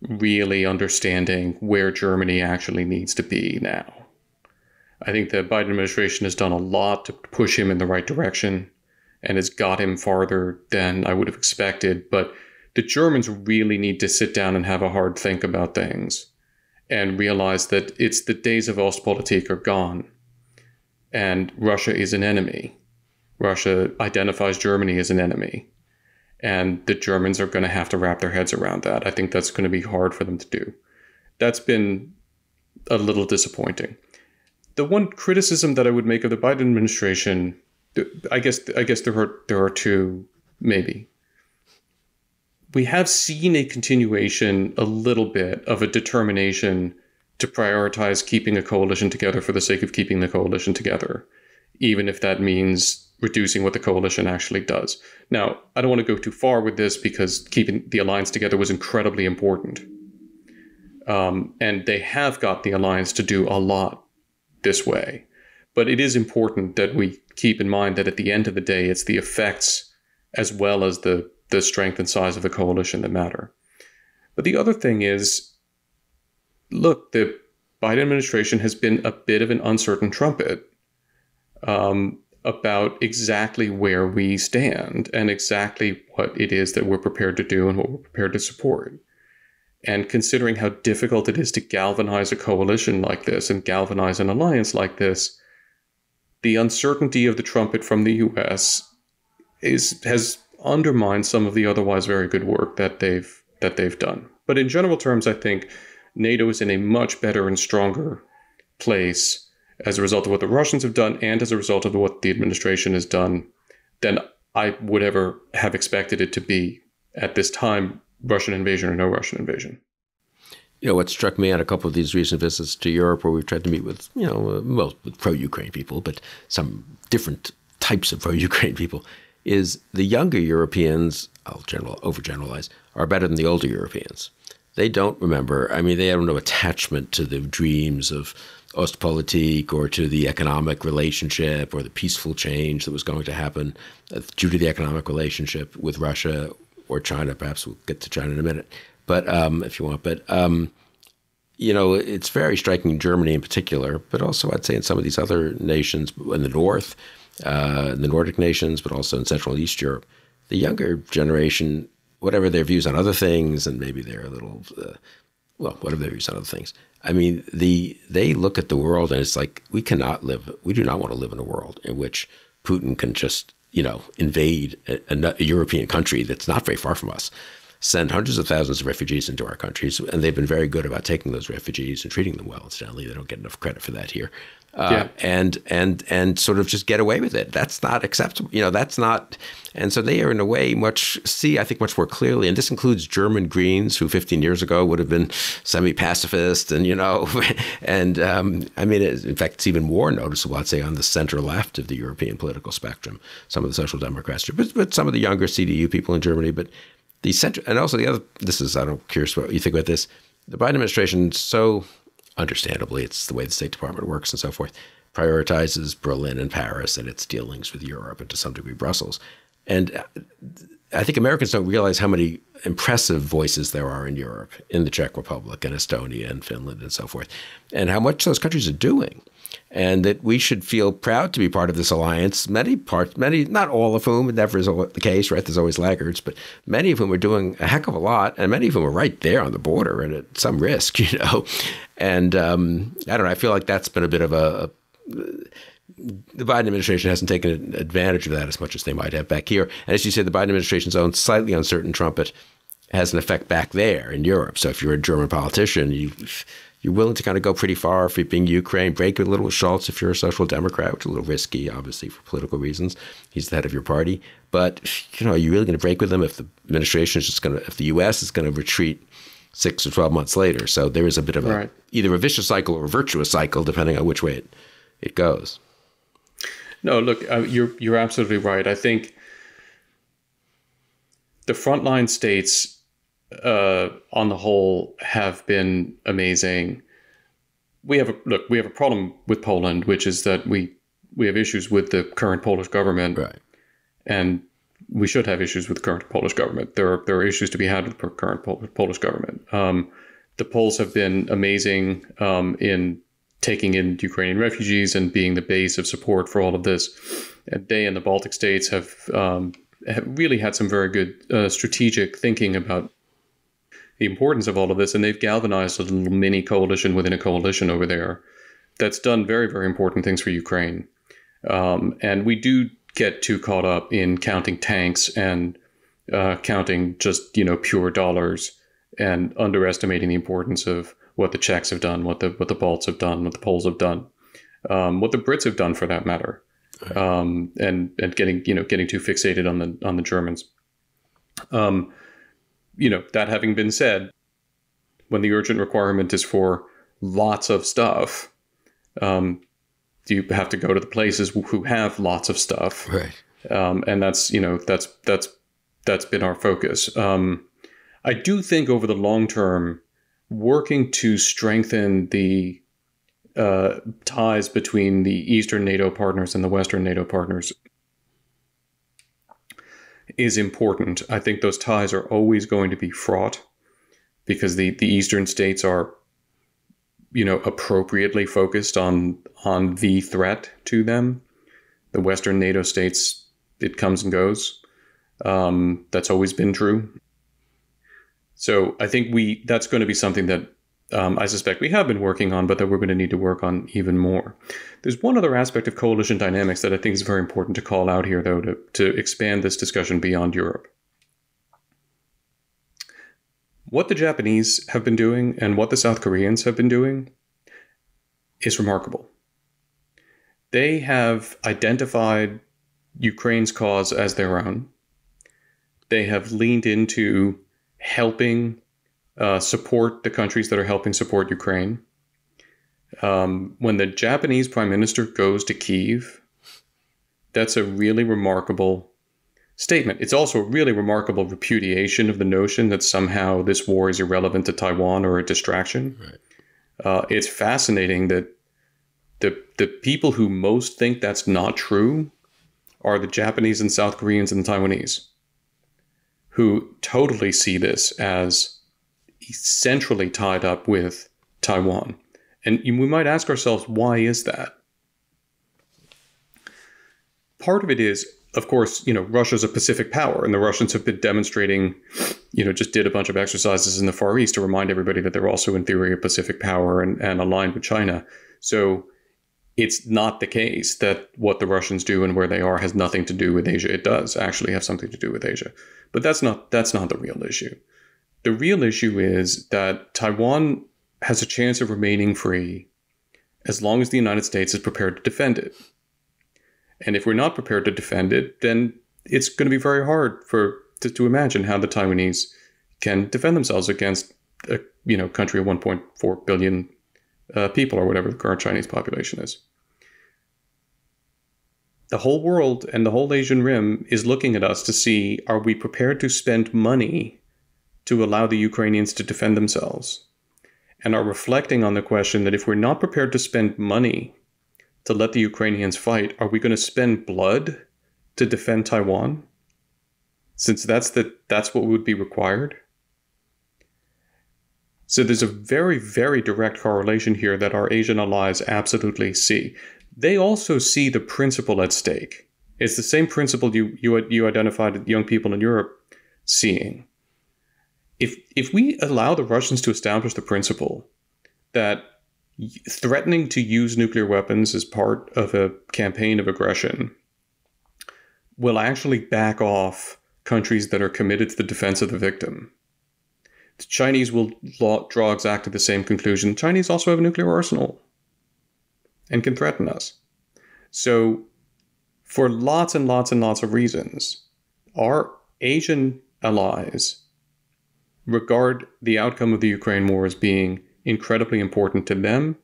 really understanding where Germany actually needs to be now. I think the Biden administration has done a lot to push him in the right direction and has got him farther than I would have expected. But the Germans really need to sit down and have a hard think about things and realize that it's the days of Ostpolitik are gone and Russia is an enemy. Russia identifies Germany as an enemy. And the Germans are going to have to wrap their heads around that. I think that's going to be hard for them to do. That's been a little disappointing. The one criticism that I would make of the Biden administration, I guess, I guess there are there are two, maybe. We have seen a continuation, a little bit of a determination to prioritize keeping a coalition together for the sake of keeping the coalition together, even if that means reducing what the coalition actually does. Now, I don't want to go too far with this because keeping the alliance together was incredibly important. Um, and they have got the alliance to do a lot this way. But it is important that we keep in mind that at the end of the day, it's the effects as well as the, the strength and size of the coalition that matter. But the other thing is look, the Biden administration has been a bit of an uncertain trumpet um, about exactly where we stand and exactly what it is that we're prepared to do and what we're prepared to support. And considering how difficult it is to galvanize a coalition like this and galvanize an alliance like this, the uncertainty of the trumpet from the US is has undermined some of the otherwise very good work that they've that they've done. But in general terms, I think NATO is in a much better and stronger place as a result of what the Russians have done and as a result of what the administration has done than I would ever have expected it to be at this time, Russian invasion or no Russian invasion. You know, what struck me on a couple of these recent visits to Europe where we've tried to meet with, you know, well, with pro Ukraine people, but some different types of pro Ukraine people, is the younger Europeans, I'll general, overgeneralize, are better than the older Europeans they don't remember. I mean, they have no attachment to the dreams of Ostpolitik or to the economic relationship or the peaceful change that was going to happen uh, due to the economic relationship with Russia or China. Perhaps we'll get to China in a minute, but um, if you want, but um, you know, it's very striking in Germany in particular, but also I'd say in some of these other nations in the north, uh, the Nordic nations, but also in Central and East Europe. The younger generation whatever their views on other things, and maybe they're a little, uh, well, whatever their views on other things. I mean, the they look at the world and it's like we cannot live. We do not want to live in a world in which Putin can just, you know, invade a, a, European country that's not very far from us, send hundreds of thousands of refugees into our countries, and they've been very good about taking those refugees and treating them well. Incidentally, they don't get enough credit for that here. Uh, yeah. and and and sort of just get away with it. That's not acceptable. You know, that's not. And so they are in a way much see, I think, much more clearly. And this includes German Greens, who 15 years ago would have been semi-pacifist, and you know, <laughs> and um, I mean, it, in fact, it's even more noticeable, I'd say, on the center left of the European political spectrum. Some of the Social Democrats, but but some of the younger CDU people in Germany, but the center, and also the other. This is I don't curious what you think about this. The Biden administration so understandably, it's the way the State Department works and so forth, prioritizes Berlin and Paris and its dealings with Europe and to some degree Brussels. And uh, I think Americans don't realize how many impressive voices there are in Europe, in the Czech Republic and Estonia and Finland and so forth, and how much those countries are doing and that we should feel proud to be part of this alliance. Many parts, many, not all of whom, never is the case, right? There's always laggards, but many of whom are doing a heck of a lot, and many of whom are right there on the border and at some risk, <laughs> you know. And um, I don't know. I feel like that's been a bit of a, a the Biden administration hasn't taken advantage of that as much as they might have back here. And as you said, the Biden administration's own slightly uncertain trumpet has an effect back there in Europe. So if you're a German politician, you you're willing to kind of go pretty far for being Ukraine, break a little with Scholz if you're a social democrat, which is a little risky, obviously, for political reasons. He's the head of your party. But, you know, are you really going to break with him if the administration is just going to, if the U.S. is going to retreat six or 12 months later? So there is a bit of a, right. either a vicious cycle or a virtuous cycle, depending on which way it, it goes. No, look, uh, you're, you're absolutely right. I think the frontline states uh, on the whole have been amazing. We have a look. We have a problem with Poland, which is that we we have issues with the current Polish government, right? And we should have issues with the current Polish government. There are there are issues to be had with the current Polish government. Um, the Poles have been amazing um, in taking in Ukrainian refugees and being the base of support for all of this. And they and the Baltic states have, um, have really had some very good uh, strategic thinking about the importance of all of this, and they've galvanized a little mini coalition within a coalition over there that's done very, very important things for Ukraine. Um, and we do get too caught up in counting tanks and uh, counting just you know pure dollars and underestimating the importance of what the Czechs have done, what the what the Balts have done, what the Poles have done, um, what the Brits have done for that matter, um, and and getting you know getting too fixated on the on the Germans. Um, you know that having been said, when the urgent requirement is for lots of stuff, um, you have to go to the places who have lots of stuff, right? Um, and that's you know that's that's that's been our focus. Um, I do think over the long term, working to strengthen the uh, ties between the Eastern NATO partners and the Western NATO partners is important. I think those ties are always going to be fraught because the, the Eastern states are, you know, appropriately focused on on the threat to them. The Western NATO states, it comes and goes. Um, that's always been true. So I think we that's going to be something that um, I suspect we have been working on, but that we're going to need to work on even more. There's one other aspect of coalition dynamics that I think is very important to call out here, though, to, to expand this discussion beyond Europe. What the Japanese have been doing and what the South Koreans have been doing is remarkable. They have identified Ukraine's cause as their own. They have leaned into helping uh, support the countries that are helping support Ukraine. Um, when the Japanese prime minister goes to Kiev, that's a really remarkable statement. It's also a really remarkable repudiation of the notion that somehow this war is irrelevant to Taiwan or a distraction. Right. Uh, it's fascinating that the the people who most think that's not true are the Japanese and South Koreans and the Taiwanese, who totally see this as centrally tied up with Taiwan. And we might ask ourselves, why is that? Part of it is, of course, you know, Russia's a Pacific power, and the Russians have been demonstrating, you know, just did a bunch of exercises in the Far East to remind everybody that they're also, in theory, a Pacific power and, and aligned with China. So it's not the case that what the Russians do and where they are has nothing to do with Asia. It does actually have something to do with Asia, but that's not that's not the real issue. The real issue is that Taiwan has a chance of remaining free as long as the United States is prepared to defend it. And if we're not prepared to defend it, then it's going to be very hard for to, to imagine how the Taiwanese can defend themselves against a you know country of 1.4 billion uh, people or whatever the current Chinese population is. The whole world and the whole Asian Rim is looking at us to see are we prepared to spend money to allow the Ukrainians to defend themselves and are reflecting on the question that if we're not prepared to spend money to let the Ukrainians fight, are we going to spend blood to defend Taiwan? Since that's the that's what would be required. So there's a very very direct correlation here that our Asian allies absolutely see. They also see the principle at stake. It's the same principle you you you identified young people in Europe seeing if if we allow the Russians to establish the principle that threatening to use nuclear weapons as part of a campaign of aggression will actually back off countries that are committed to the defense of the victim. The Chinese will draw exactly the same conclusion. The Chinese also have a nuclear arsenal and can threaten us. So, for lots and lots and lots of reasons, our Asian allies regard the outcome of the Ukraine war as being incredibly important to them.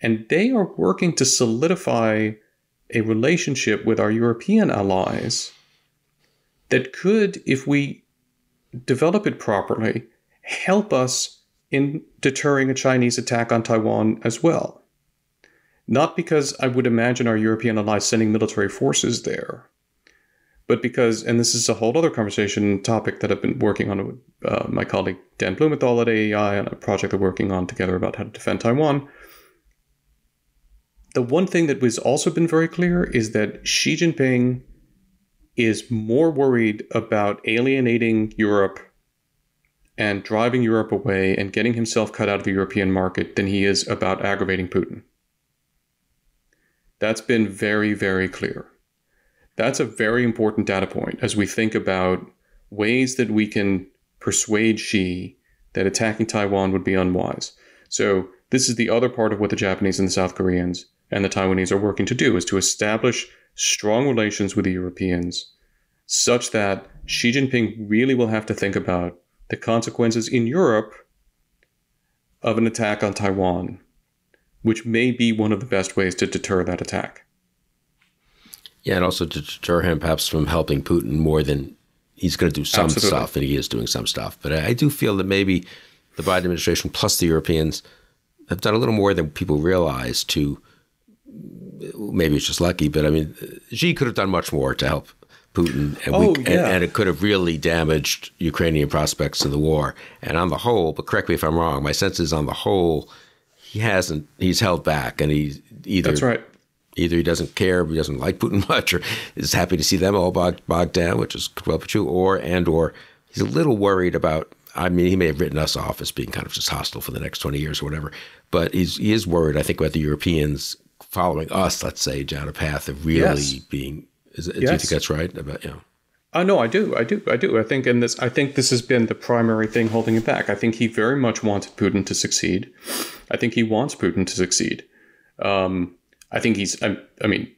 And they are working to solidify a relationship with our European allies that could, if we develop it properly, help us in deterring a Chinese attack on Taiwan as well. Not because I would imagine our European allies sending military forces there, but because, and this is a whole other conversation topic that I've been working on with uh, my colleague Dan Blumenthal at AEI on a project we're working on together about how to defend Taiwan. The one thing that was also been very clear is that Xi Jinping is more worried about alienating Europe and driving Europe away and getting himself cut out of the European market than he is about aggravating Putin. That's been very, very clear. That's a very important data point as we think about ways that we can persuade Xi that attacking Taiwan would be unwise. So this is the other part of what the Japanese and the South Koreans and the Taiwanese are working to do is to establish strong relations with the Europeans such that Xi Jinping really will have to think about the consequences in Europe of an attack on Taiwan, which may be one of the best ways to deter that attack. Yeah, and also to deter him perhaps from helping Putin more than he's going to do some Absolutely. stuff, and he is doing some stuff. But I do feel that maybe the Biden administration plus the Europeans have done a little more than people realize to. Maybe it's just lucky, but I mean, Xi could have done much more to help Putin, and, oh, we, yeah. and, and, it could have really damaged Ukrainian prospects in the war. And on the whole, but correct me if I'm wrong, my sense is on the whole, he hasn't. He's held back, and he either that's right. Either he doesn't care, he doesn't like Putin <laughs> much, or is happy to see them all bogged, bogged down, which is well true, or and or he's a little worried about. I mean, he may have written us off as being kind of just hostile for the next twenty years or whatever, but he's he is worried. I think about the Europeans following us, let's say, down a path of really yes. being is, yes. Do you think that's right? About yeah. Uh, no, I do. I do. I do. I think in this, I think this has been the primary thing holding him back. I think he very much wanted Putin to succeed. I think he wants Putin to succeed. Um, I think he's. I, I, mean,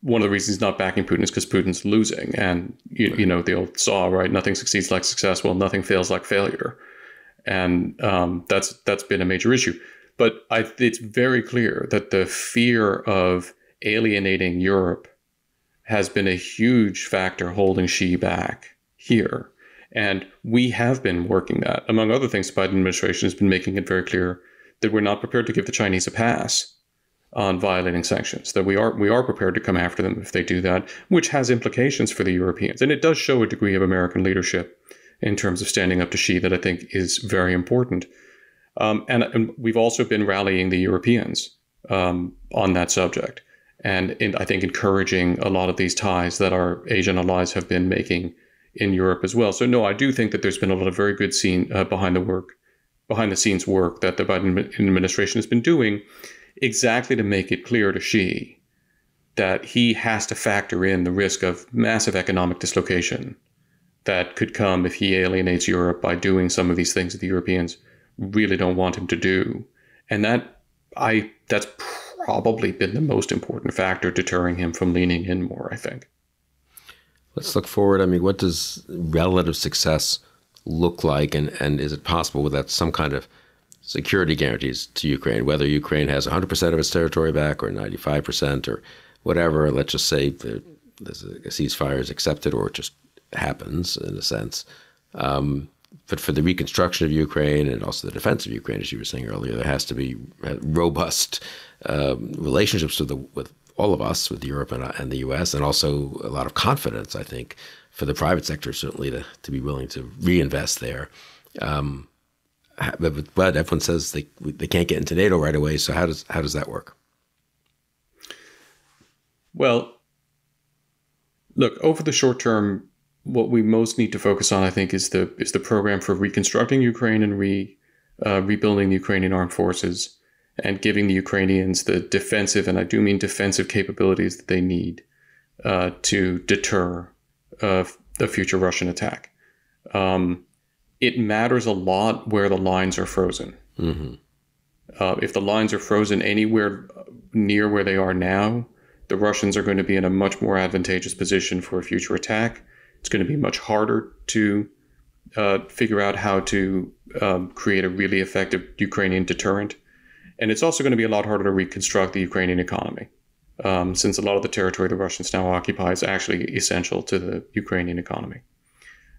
one of the reasons he's not backing Putin is because Putin's losing, and you, you, know the old saw, right? Nothing succeeds like success. Well, nothing fails like failure, and um, that's that's been a major issue. But I, it's very clear that the fear of alienating Europe has been a huge factor holding Xi back here. And we have been working that. Among other things, the Biden administration has been making it very clear that we're not prepared to give the Chinese a pass on violating sanctions. That we are we are prepared to come after them if they do that, which has implications for the Europeans. And it does show a degree of American leadership in terms of standing up to Xi that I think is very important. Um, and, and, we've also been rallying the Europeans um, on that subject and in, I think encouraging a lot of these ties that our Asian allies have been making in Europe as well. So no, I do think that there's been a lot of very good scene uh, behind the work, behind the scenes work that the Biden administration has been doing, exactly to make it clear to Xi that he has to factor in the risk of massive economic dislocation that could come if he alienates Europe by doing some of these things that the Europeans really don't want him to do, and that I that's probably been the most important factor deterring him from leaning in more, I think. Let's look forward. I mean, what does relative success look like? And, and is it possible without some kind of security guarantees to Ukraine, whether Ukraine has 100% of its territory back or 95% or whatever? Let's just say the, the ceasefire is accepted or it just happens in a sense. Um, but for the reconstruction of Ukraine and also the defense of Ukraine, as you were saying earlier, there has to be robust uh, relationships with the, with all of us, with Europe and, and the U.S., and also a lot of confidence, I think, for the private sector certainly to, to be willing to reinvest there. Um, but, but everyone says they they can't get into NATO right away. So how does how does that work? Well, look over the short term what we most need to focus on, I think, is the is the program for reconstructing Ukraine and re uh, rebuilding the Ukrainian armed forces and giving the Ukrainians the defensive, and I do mean defensive capabilities that they need uh, to deter uh, a future Russian attack. Um, it matters a lot where the lines are frozen. Mm-hmm. Uh, if the lines are frozen anywhere near where they are now, the Russians are going to be in a much more advantageous position for a future attack it's going to be much harder to uh, figure out how to um, create a really effective Ukrainian deterrent. And it's also going to be a lot harder to reconstruct the Ukrainian economy, um, since a lot of the territory the Russians now occupy is actually essential to the Ukrainian economy.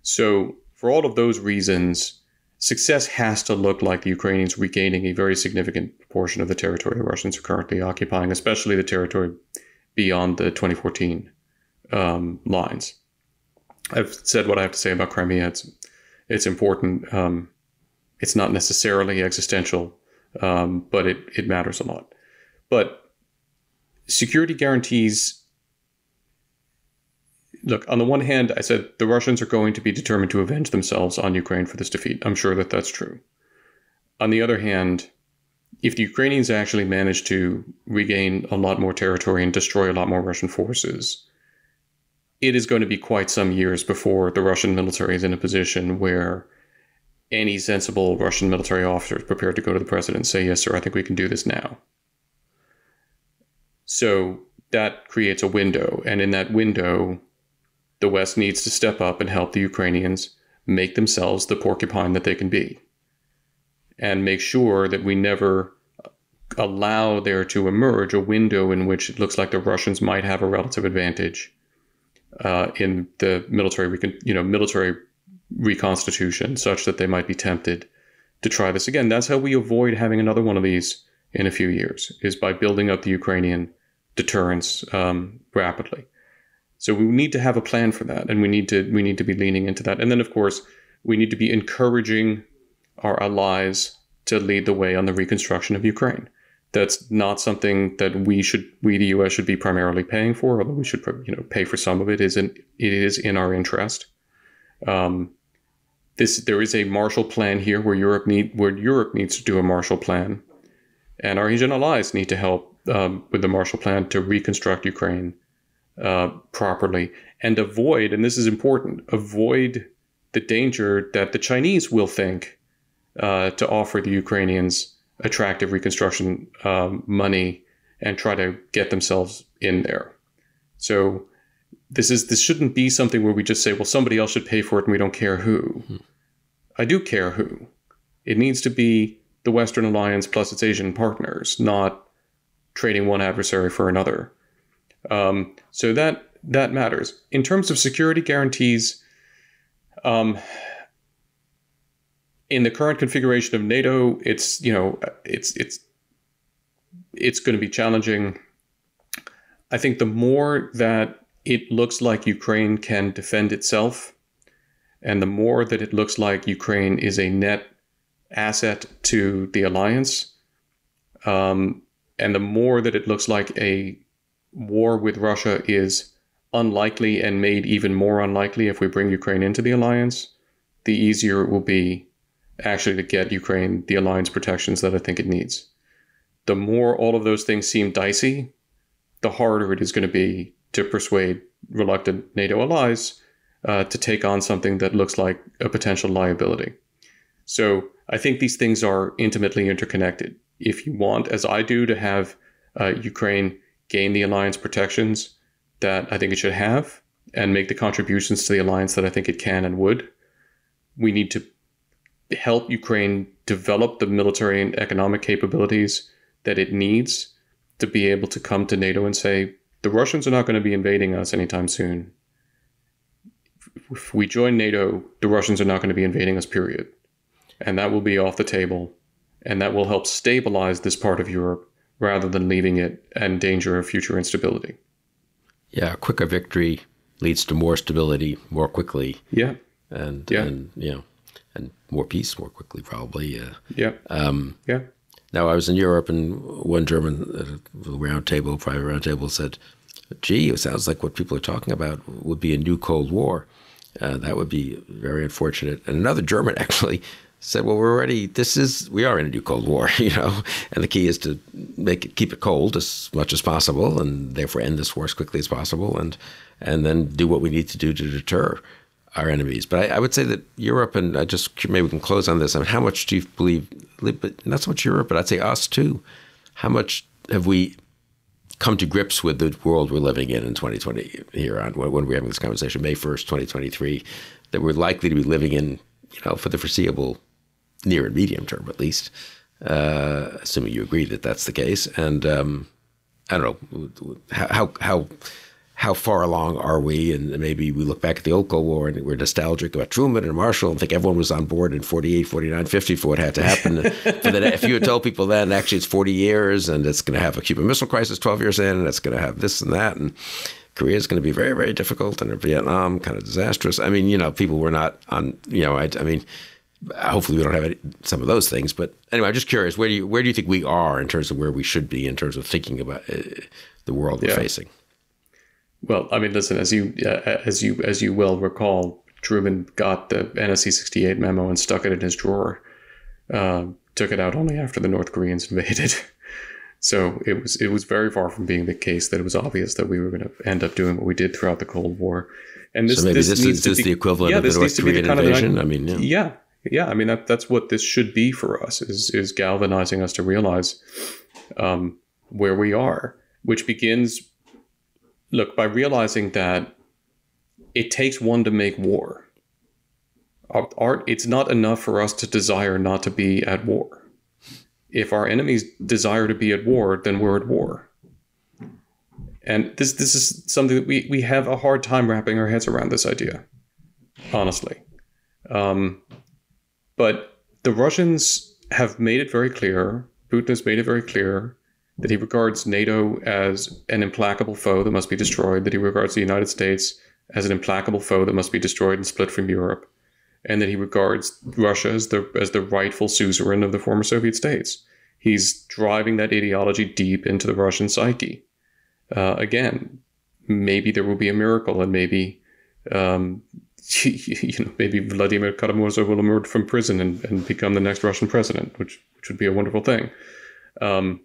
So, for all of those reasons, success has to look like the Ukrainians regaining a very significant proportion of the territory the Russians are currently occupying, especially the territory beyond the 2014 um, lines. I've said what I have to say about Crimea. It's it's important. Um, it's not necessarily existential, um, but it it matters a lot. But security guarantees. Look, on the one hand, I said the Russians are going to be determined to avenge themselves on Ukraine for this defeat. I'm sure that that's true. On the other hand, if the Ukrainians actually manage to regain a lot more territory and destroy a lot more Russian forces, it is going to be quite some years before the Russian military is in a position where any sensible Russian military officer is prepared to go to the president and say, Yes, sir, I think we can do this now. So that creates a window. And in that window, the West needs to step up and help the Ukrainians make themselves the porcupine that they can be and make sure that we never allow there to emerge a window in which it looks like the Russians might have a relative advantage uh, in the military, you know, military reconstitution, such that they might be tempted to try this again. That's how we avoid having another one of these in a few years, is by building up the Ukrainian deterrence um, rapidly. So we need to have a plan for that, and we need to we need to be leaning into that. And then, of course, we need to be encouraging our allies to lead the way on the reconstruction of Ukraine. That's not something that we should, we the U.S. should be primarily paying for, although we should, you know, pay for some of it. Is in, it is in our interest. Um, this there is a Marshall Plan here where Europe need where Europe needs to do a Marshall Plan, and our Asian allies need to help um, with the Marshall Plan to reconstruct Ukraine uh, properly and avoid, and this is important, avoid the danger that the Chinese will think uh, to offer the Ukrainians attractive reconstruction um, money and try to get themselves in there. So this is this shouldn't be something where we just say, well, somebody else should pay for it and we don't care who. Hmm. I do care who. It needs to be the Western Alliance plus its Asian partners, not trading one adversary for another. Um, so that that matters in terms of security guarantees. Um, in the current configuration of NATO, it's you know it's it's it's going to be challenging. I think the more that it looks like Ukraine can defend itself, and the more that it looks like Ukraine is a net asset to the alliance, um, and the more that it looks like a war with Russia is unlikely and made even more unlikely if we bring Ukraine into the alliance, the easier it will be actually to get Ukraine the alliance protections that I think it needs. The more all of those things seem dicey, the harder it is going to be to persuade reluctant NATO allies uh, to take on something that looks like a potential liability. So I think these things are intimately interconnected. If you want, as I do, to have uh, Ukraine gain the alliance protections that I think it should have and make the contributions to the alliance that I think it can and would, we need to help Ukraine develop the military and economic capabilities that it needs to be able to come to NATO and say, the Russians are not going to be invading us anytime soon. If we join NATO, the Russians are not going to be invading us, period. And that will be off the table. And that will help stabilize this part of Europe rather than leaving it in danger of future instability. Yeah, quicker victory leads to more stability more quickly. Yeah. And, yeah. and you know, and more peace more quickly, probably. Uh, yeah. Um, yeah. Now, I was in Europe, and one German roundtable, private roundtable, said, "Gee, it sounds like what people are talking about would be a new Cold War. Uh, that would be very unfortunate." And another German <laughs> actually said, "Well, we're already. This is we are in a new Cold War, <laughs> you know, and the key is to make it keep it cold as much as possible, and therefore end this war as quickly as possible, and and then do what we need to do to deter." our enemies. But I, I, would say that Europe, and I just maybe we can close on this. I mean, how much do you believe? But not so much Europe, but I'd say us too. How much have we come to grips with the world we're living in in 2020 here on when we're having this conversation, May 1st, 2023, that we're likely to be living in, you know, for the foreseeable near and medium term at least, uh, assuming you agree that that's the case. And um, I don't know how how how far along are we? And maybe we look back at the old Cold War and we're nostalgic about Truman and Marshall and think everyone was on board in 48, 49, 50 for what had to happen. <laughs> for the, if you had told people then, actually, it's 40 years and it's going to have a Cuban Missile Crisis 12 years in and it's going to have this and that. And Korea is going to be very, very difficult and Vietnam kind of disastrous. I mean, you know, people were not on, you know, I, I mean, hopefully we don't have any, some of those things. But anyway, I'm just curious, where do you, where do you think we are in terms of where we should be in terms of thinking about uh, the world we're facing? Well, I mean, listen, as you uh, as you as you well recall, Truman got the NSC 68 memo and stuck it in his drawer. Uh, took it out only after the North Koreans <laughs> invaded. So it was it was very far from being the case that it was obvious that we were going to end up doing what we did throughout the Cold War. And this, so maybe this, this is just be, the equivalent yeah, of the North Korean invasion. Of, I mean, yeah. yeah, yeah. I mean that that's what this should be for us is is galvanizing us to realize um, where we are, which begins look by realizing that it takes one to make war. Art, it's not enough for us to desire not to be at war. If our enemies desire to be at war, then we're at war. And this this is something that we, we have a hard time wrapping our heads around this idea, honestly. Um, but the Russians have made it very clear, Putin has made it very clear that he regards NATO as an implacable foe that must be destroyed, that he regards the United States as an implacable foe that must be destroyed and split from Europe, and that he regards Russia as the as the rightful suzerain of the former Soviet states. He's driving that ideology deep into the Russian psyche. Uh, again, maybe there will be a miracle, and maybe um, <laughs> you know maybe Vladimir Kara-Murza will emerge from prison and, and become the next Russian president, which which would be a wonderful thing. Um,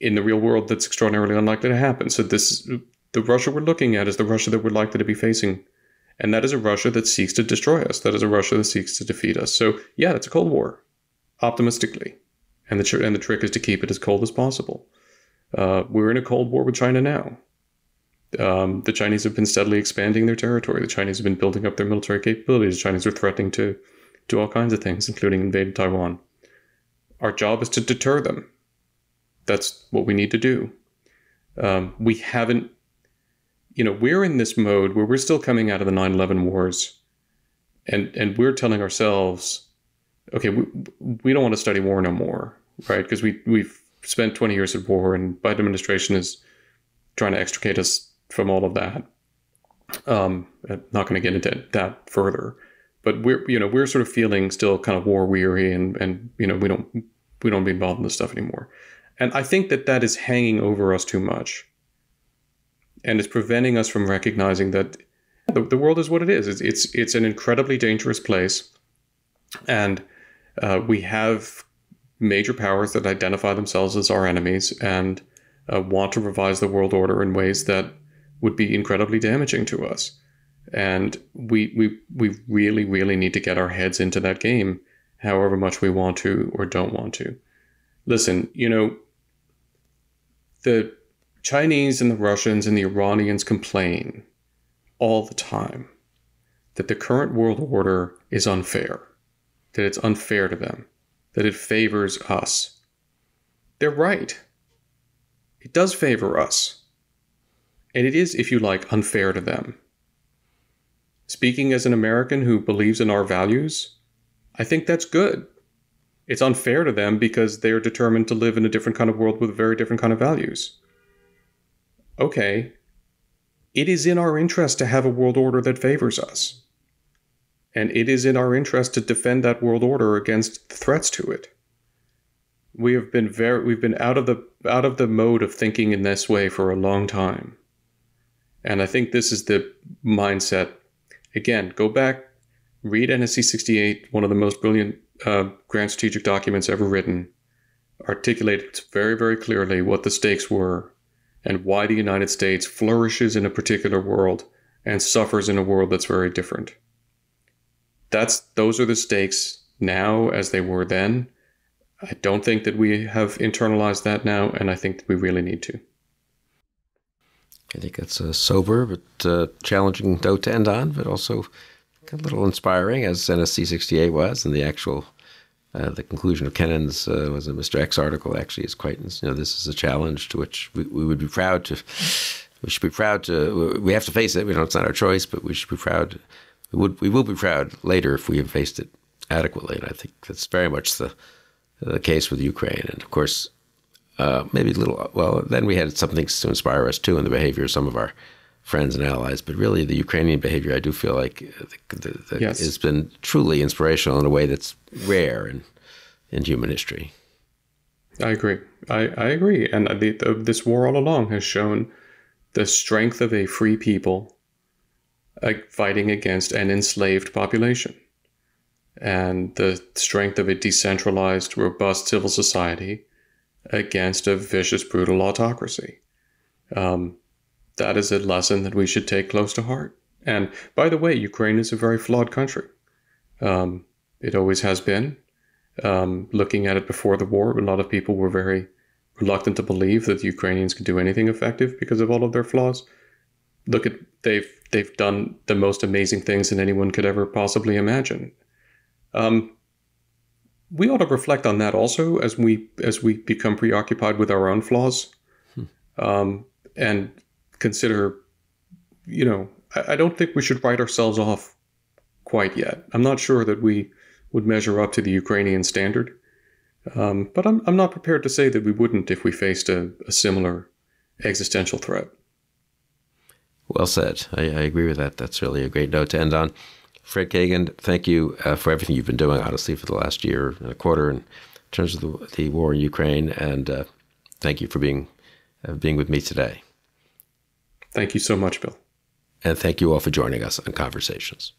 in the real world, that's extraordinarily unlikely to happen. So this is the Russia we're looking at is the Russia that we're likely to be facing. And that is a Russia that seeks to destroy us. That is a Russia that seeks to defeat us. So, yeah, it's a Cold War, optimistically. And the, tr- and the trick is to keep it as cold as possible. Uh, we're in a Cold War with China now. Um, the Chinese have been steadily expanding their territory. The Chinese have been building up their military capabilities. The Chinese are threatening to do all kinds of things, including invade Taiwan. Our job is to deter them. That's what we need to do. Um, we haven't you know, we're in this mode where we're still coming out of the 9 11 wars and, and we're telling ourselves, okay, we, we don't want to study war no more, right? Because we, we've spent 20 years at war and Biden administration is trying to extricate us from all of that. Um, I'm not going to get into that further, but we're, you know, we're sort of feeling still kind of war weary and, and, you know, we don't, we don't be involved in this stuff anymore. And I think that that is hanging over us too much and it's preventing us from recognizing that the, the world is what it is. It's, it's, it's an incredibly dangerous place, and uh, we have major powers that identify themselves as our enemies and uh, want to revise the world order in ways that would be incredibly damaging to us. And we we we really really need to get our heads into that game, however much we want to or don't want to. Listen, you know, the Chinese and the Russians and the Iranians complain all the time that the current world order is unfair, that it's unfair to them, that it favors us. They're right. It does favor us. And it is, if you like, unfair to them. Speaking as an American who believes in our values, I think that's good. It's unfair to them because they are determined to live in a different kind of world with a very different kind of values okay, it is in our interest to have a world order that favors us. And it is in our interest to defend that world order against threats to it. We have been very we've been out of the out of the mode of thinking in this way for a long time. And I think this is the mindset. Again, go back, read NSC 68, one of the most brilliant uh, grand strategic documents ever written, articulated very, very clearly what the stakes were and why the United States flourishes in a particular world and suffers in a world that's very different. That's those are the stakes now as they were then. I don't think that we have internalized that now, and I think that we really need to. I think that's a sober but uh, challenging note to end on, but also a little inspiring, as NSC 68 was, and the actual uh, the conclusion of Kennan's uh, was a Mr. X article. Actually, is quite you know this is a challenge to which we, we, would be proud to. We should be proud to. We have to face it. We know it's not our choice, but we should be proud. We would. We will be proud later if we have faced it adequately, and I think that's very much the the case with Ukraine. And of course, uh, maybe a little. Well, then we had some things to inspire us too in the behavior of some of our friends and allies. But really, the Ukrainian behavior, I do feel like the, the, the, yes. has been truly inspirational in a way that's rare in, in human history. I agree. I, I agree. And the, the, this war all along has shown the strength of a free people uh, fighting against an enslaved population and the strength of a decentralized, robust civil society against a vicious, brutal autocracy. Um, that is a lesson that we should take close to heart. And by the way, Ukraine is a very flawed country. Um, it always has been. Um, looking at it before the war, a lot of people were very reluctant to believe that the Ukrainians could do anything effective because of all of their flaws. Look at they've they've done the most amazing things that anyone could ever possibly imagine. Um, we ought to reflect on that also as we as we become preoccupied with our own flaws, hmm. um, and consider, you know, I, I don't think we should write ourselves off quite yet. I'm not sure that we would measure up to the Ukrainian standard, um, but I'm I'm not prepared to say that we wouldn't if we faced a, a similar existential threat. Well said. I, I, agree with that. That's really a great note to end on. Fred Kagan, thank you uh, for everything you've been doing, honestly, for the last year and a quarter in terms of the, the war in Ukraine. And uh, thank you for being, uh, being with me today. Thank you so much, Bill. And thank you all for joining us on Conversations.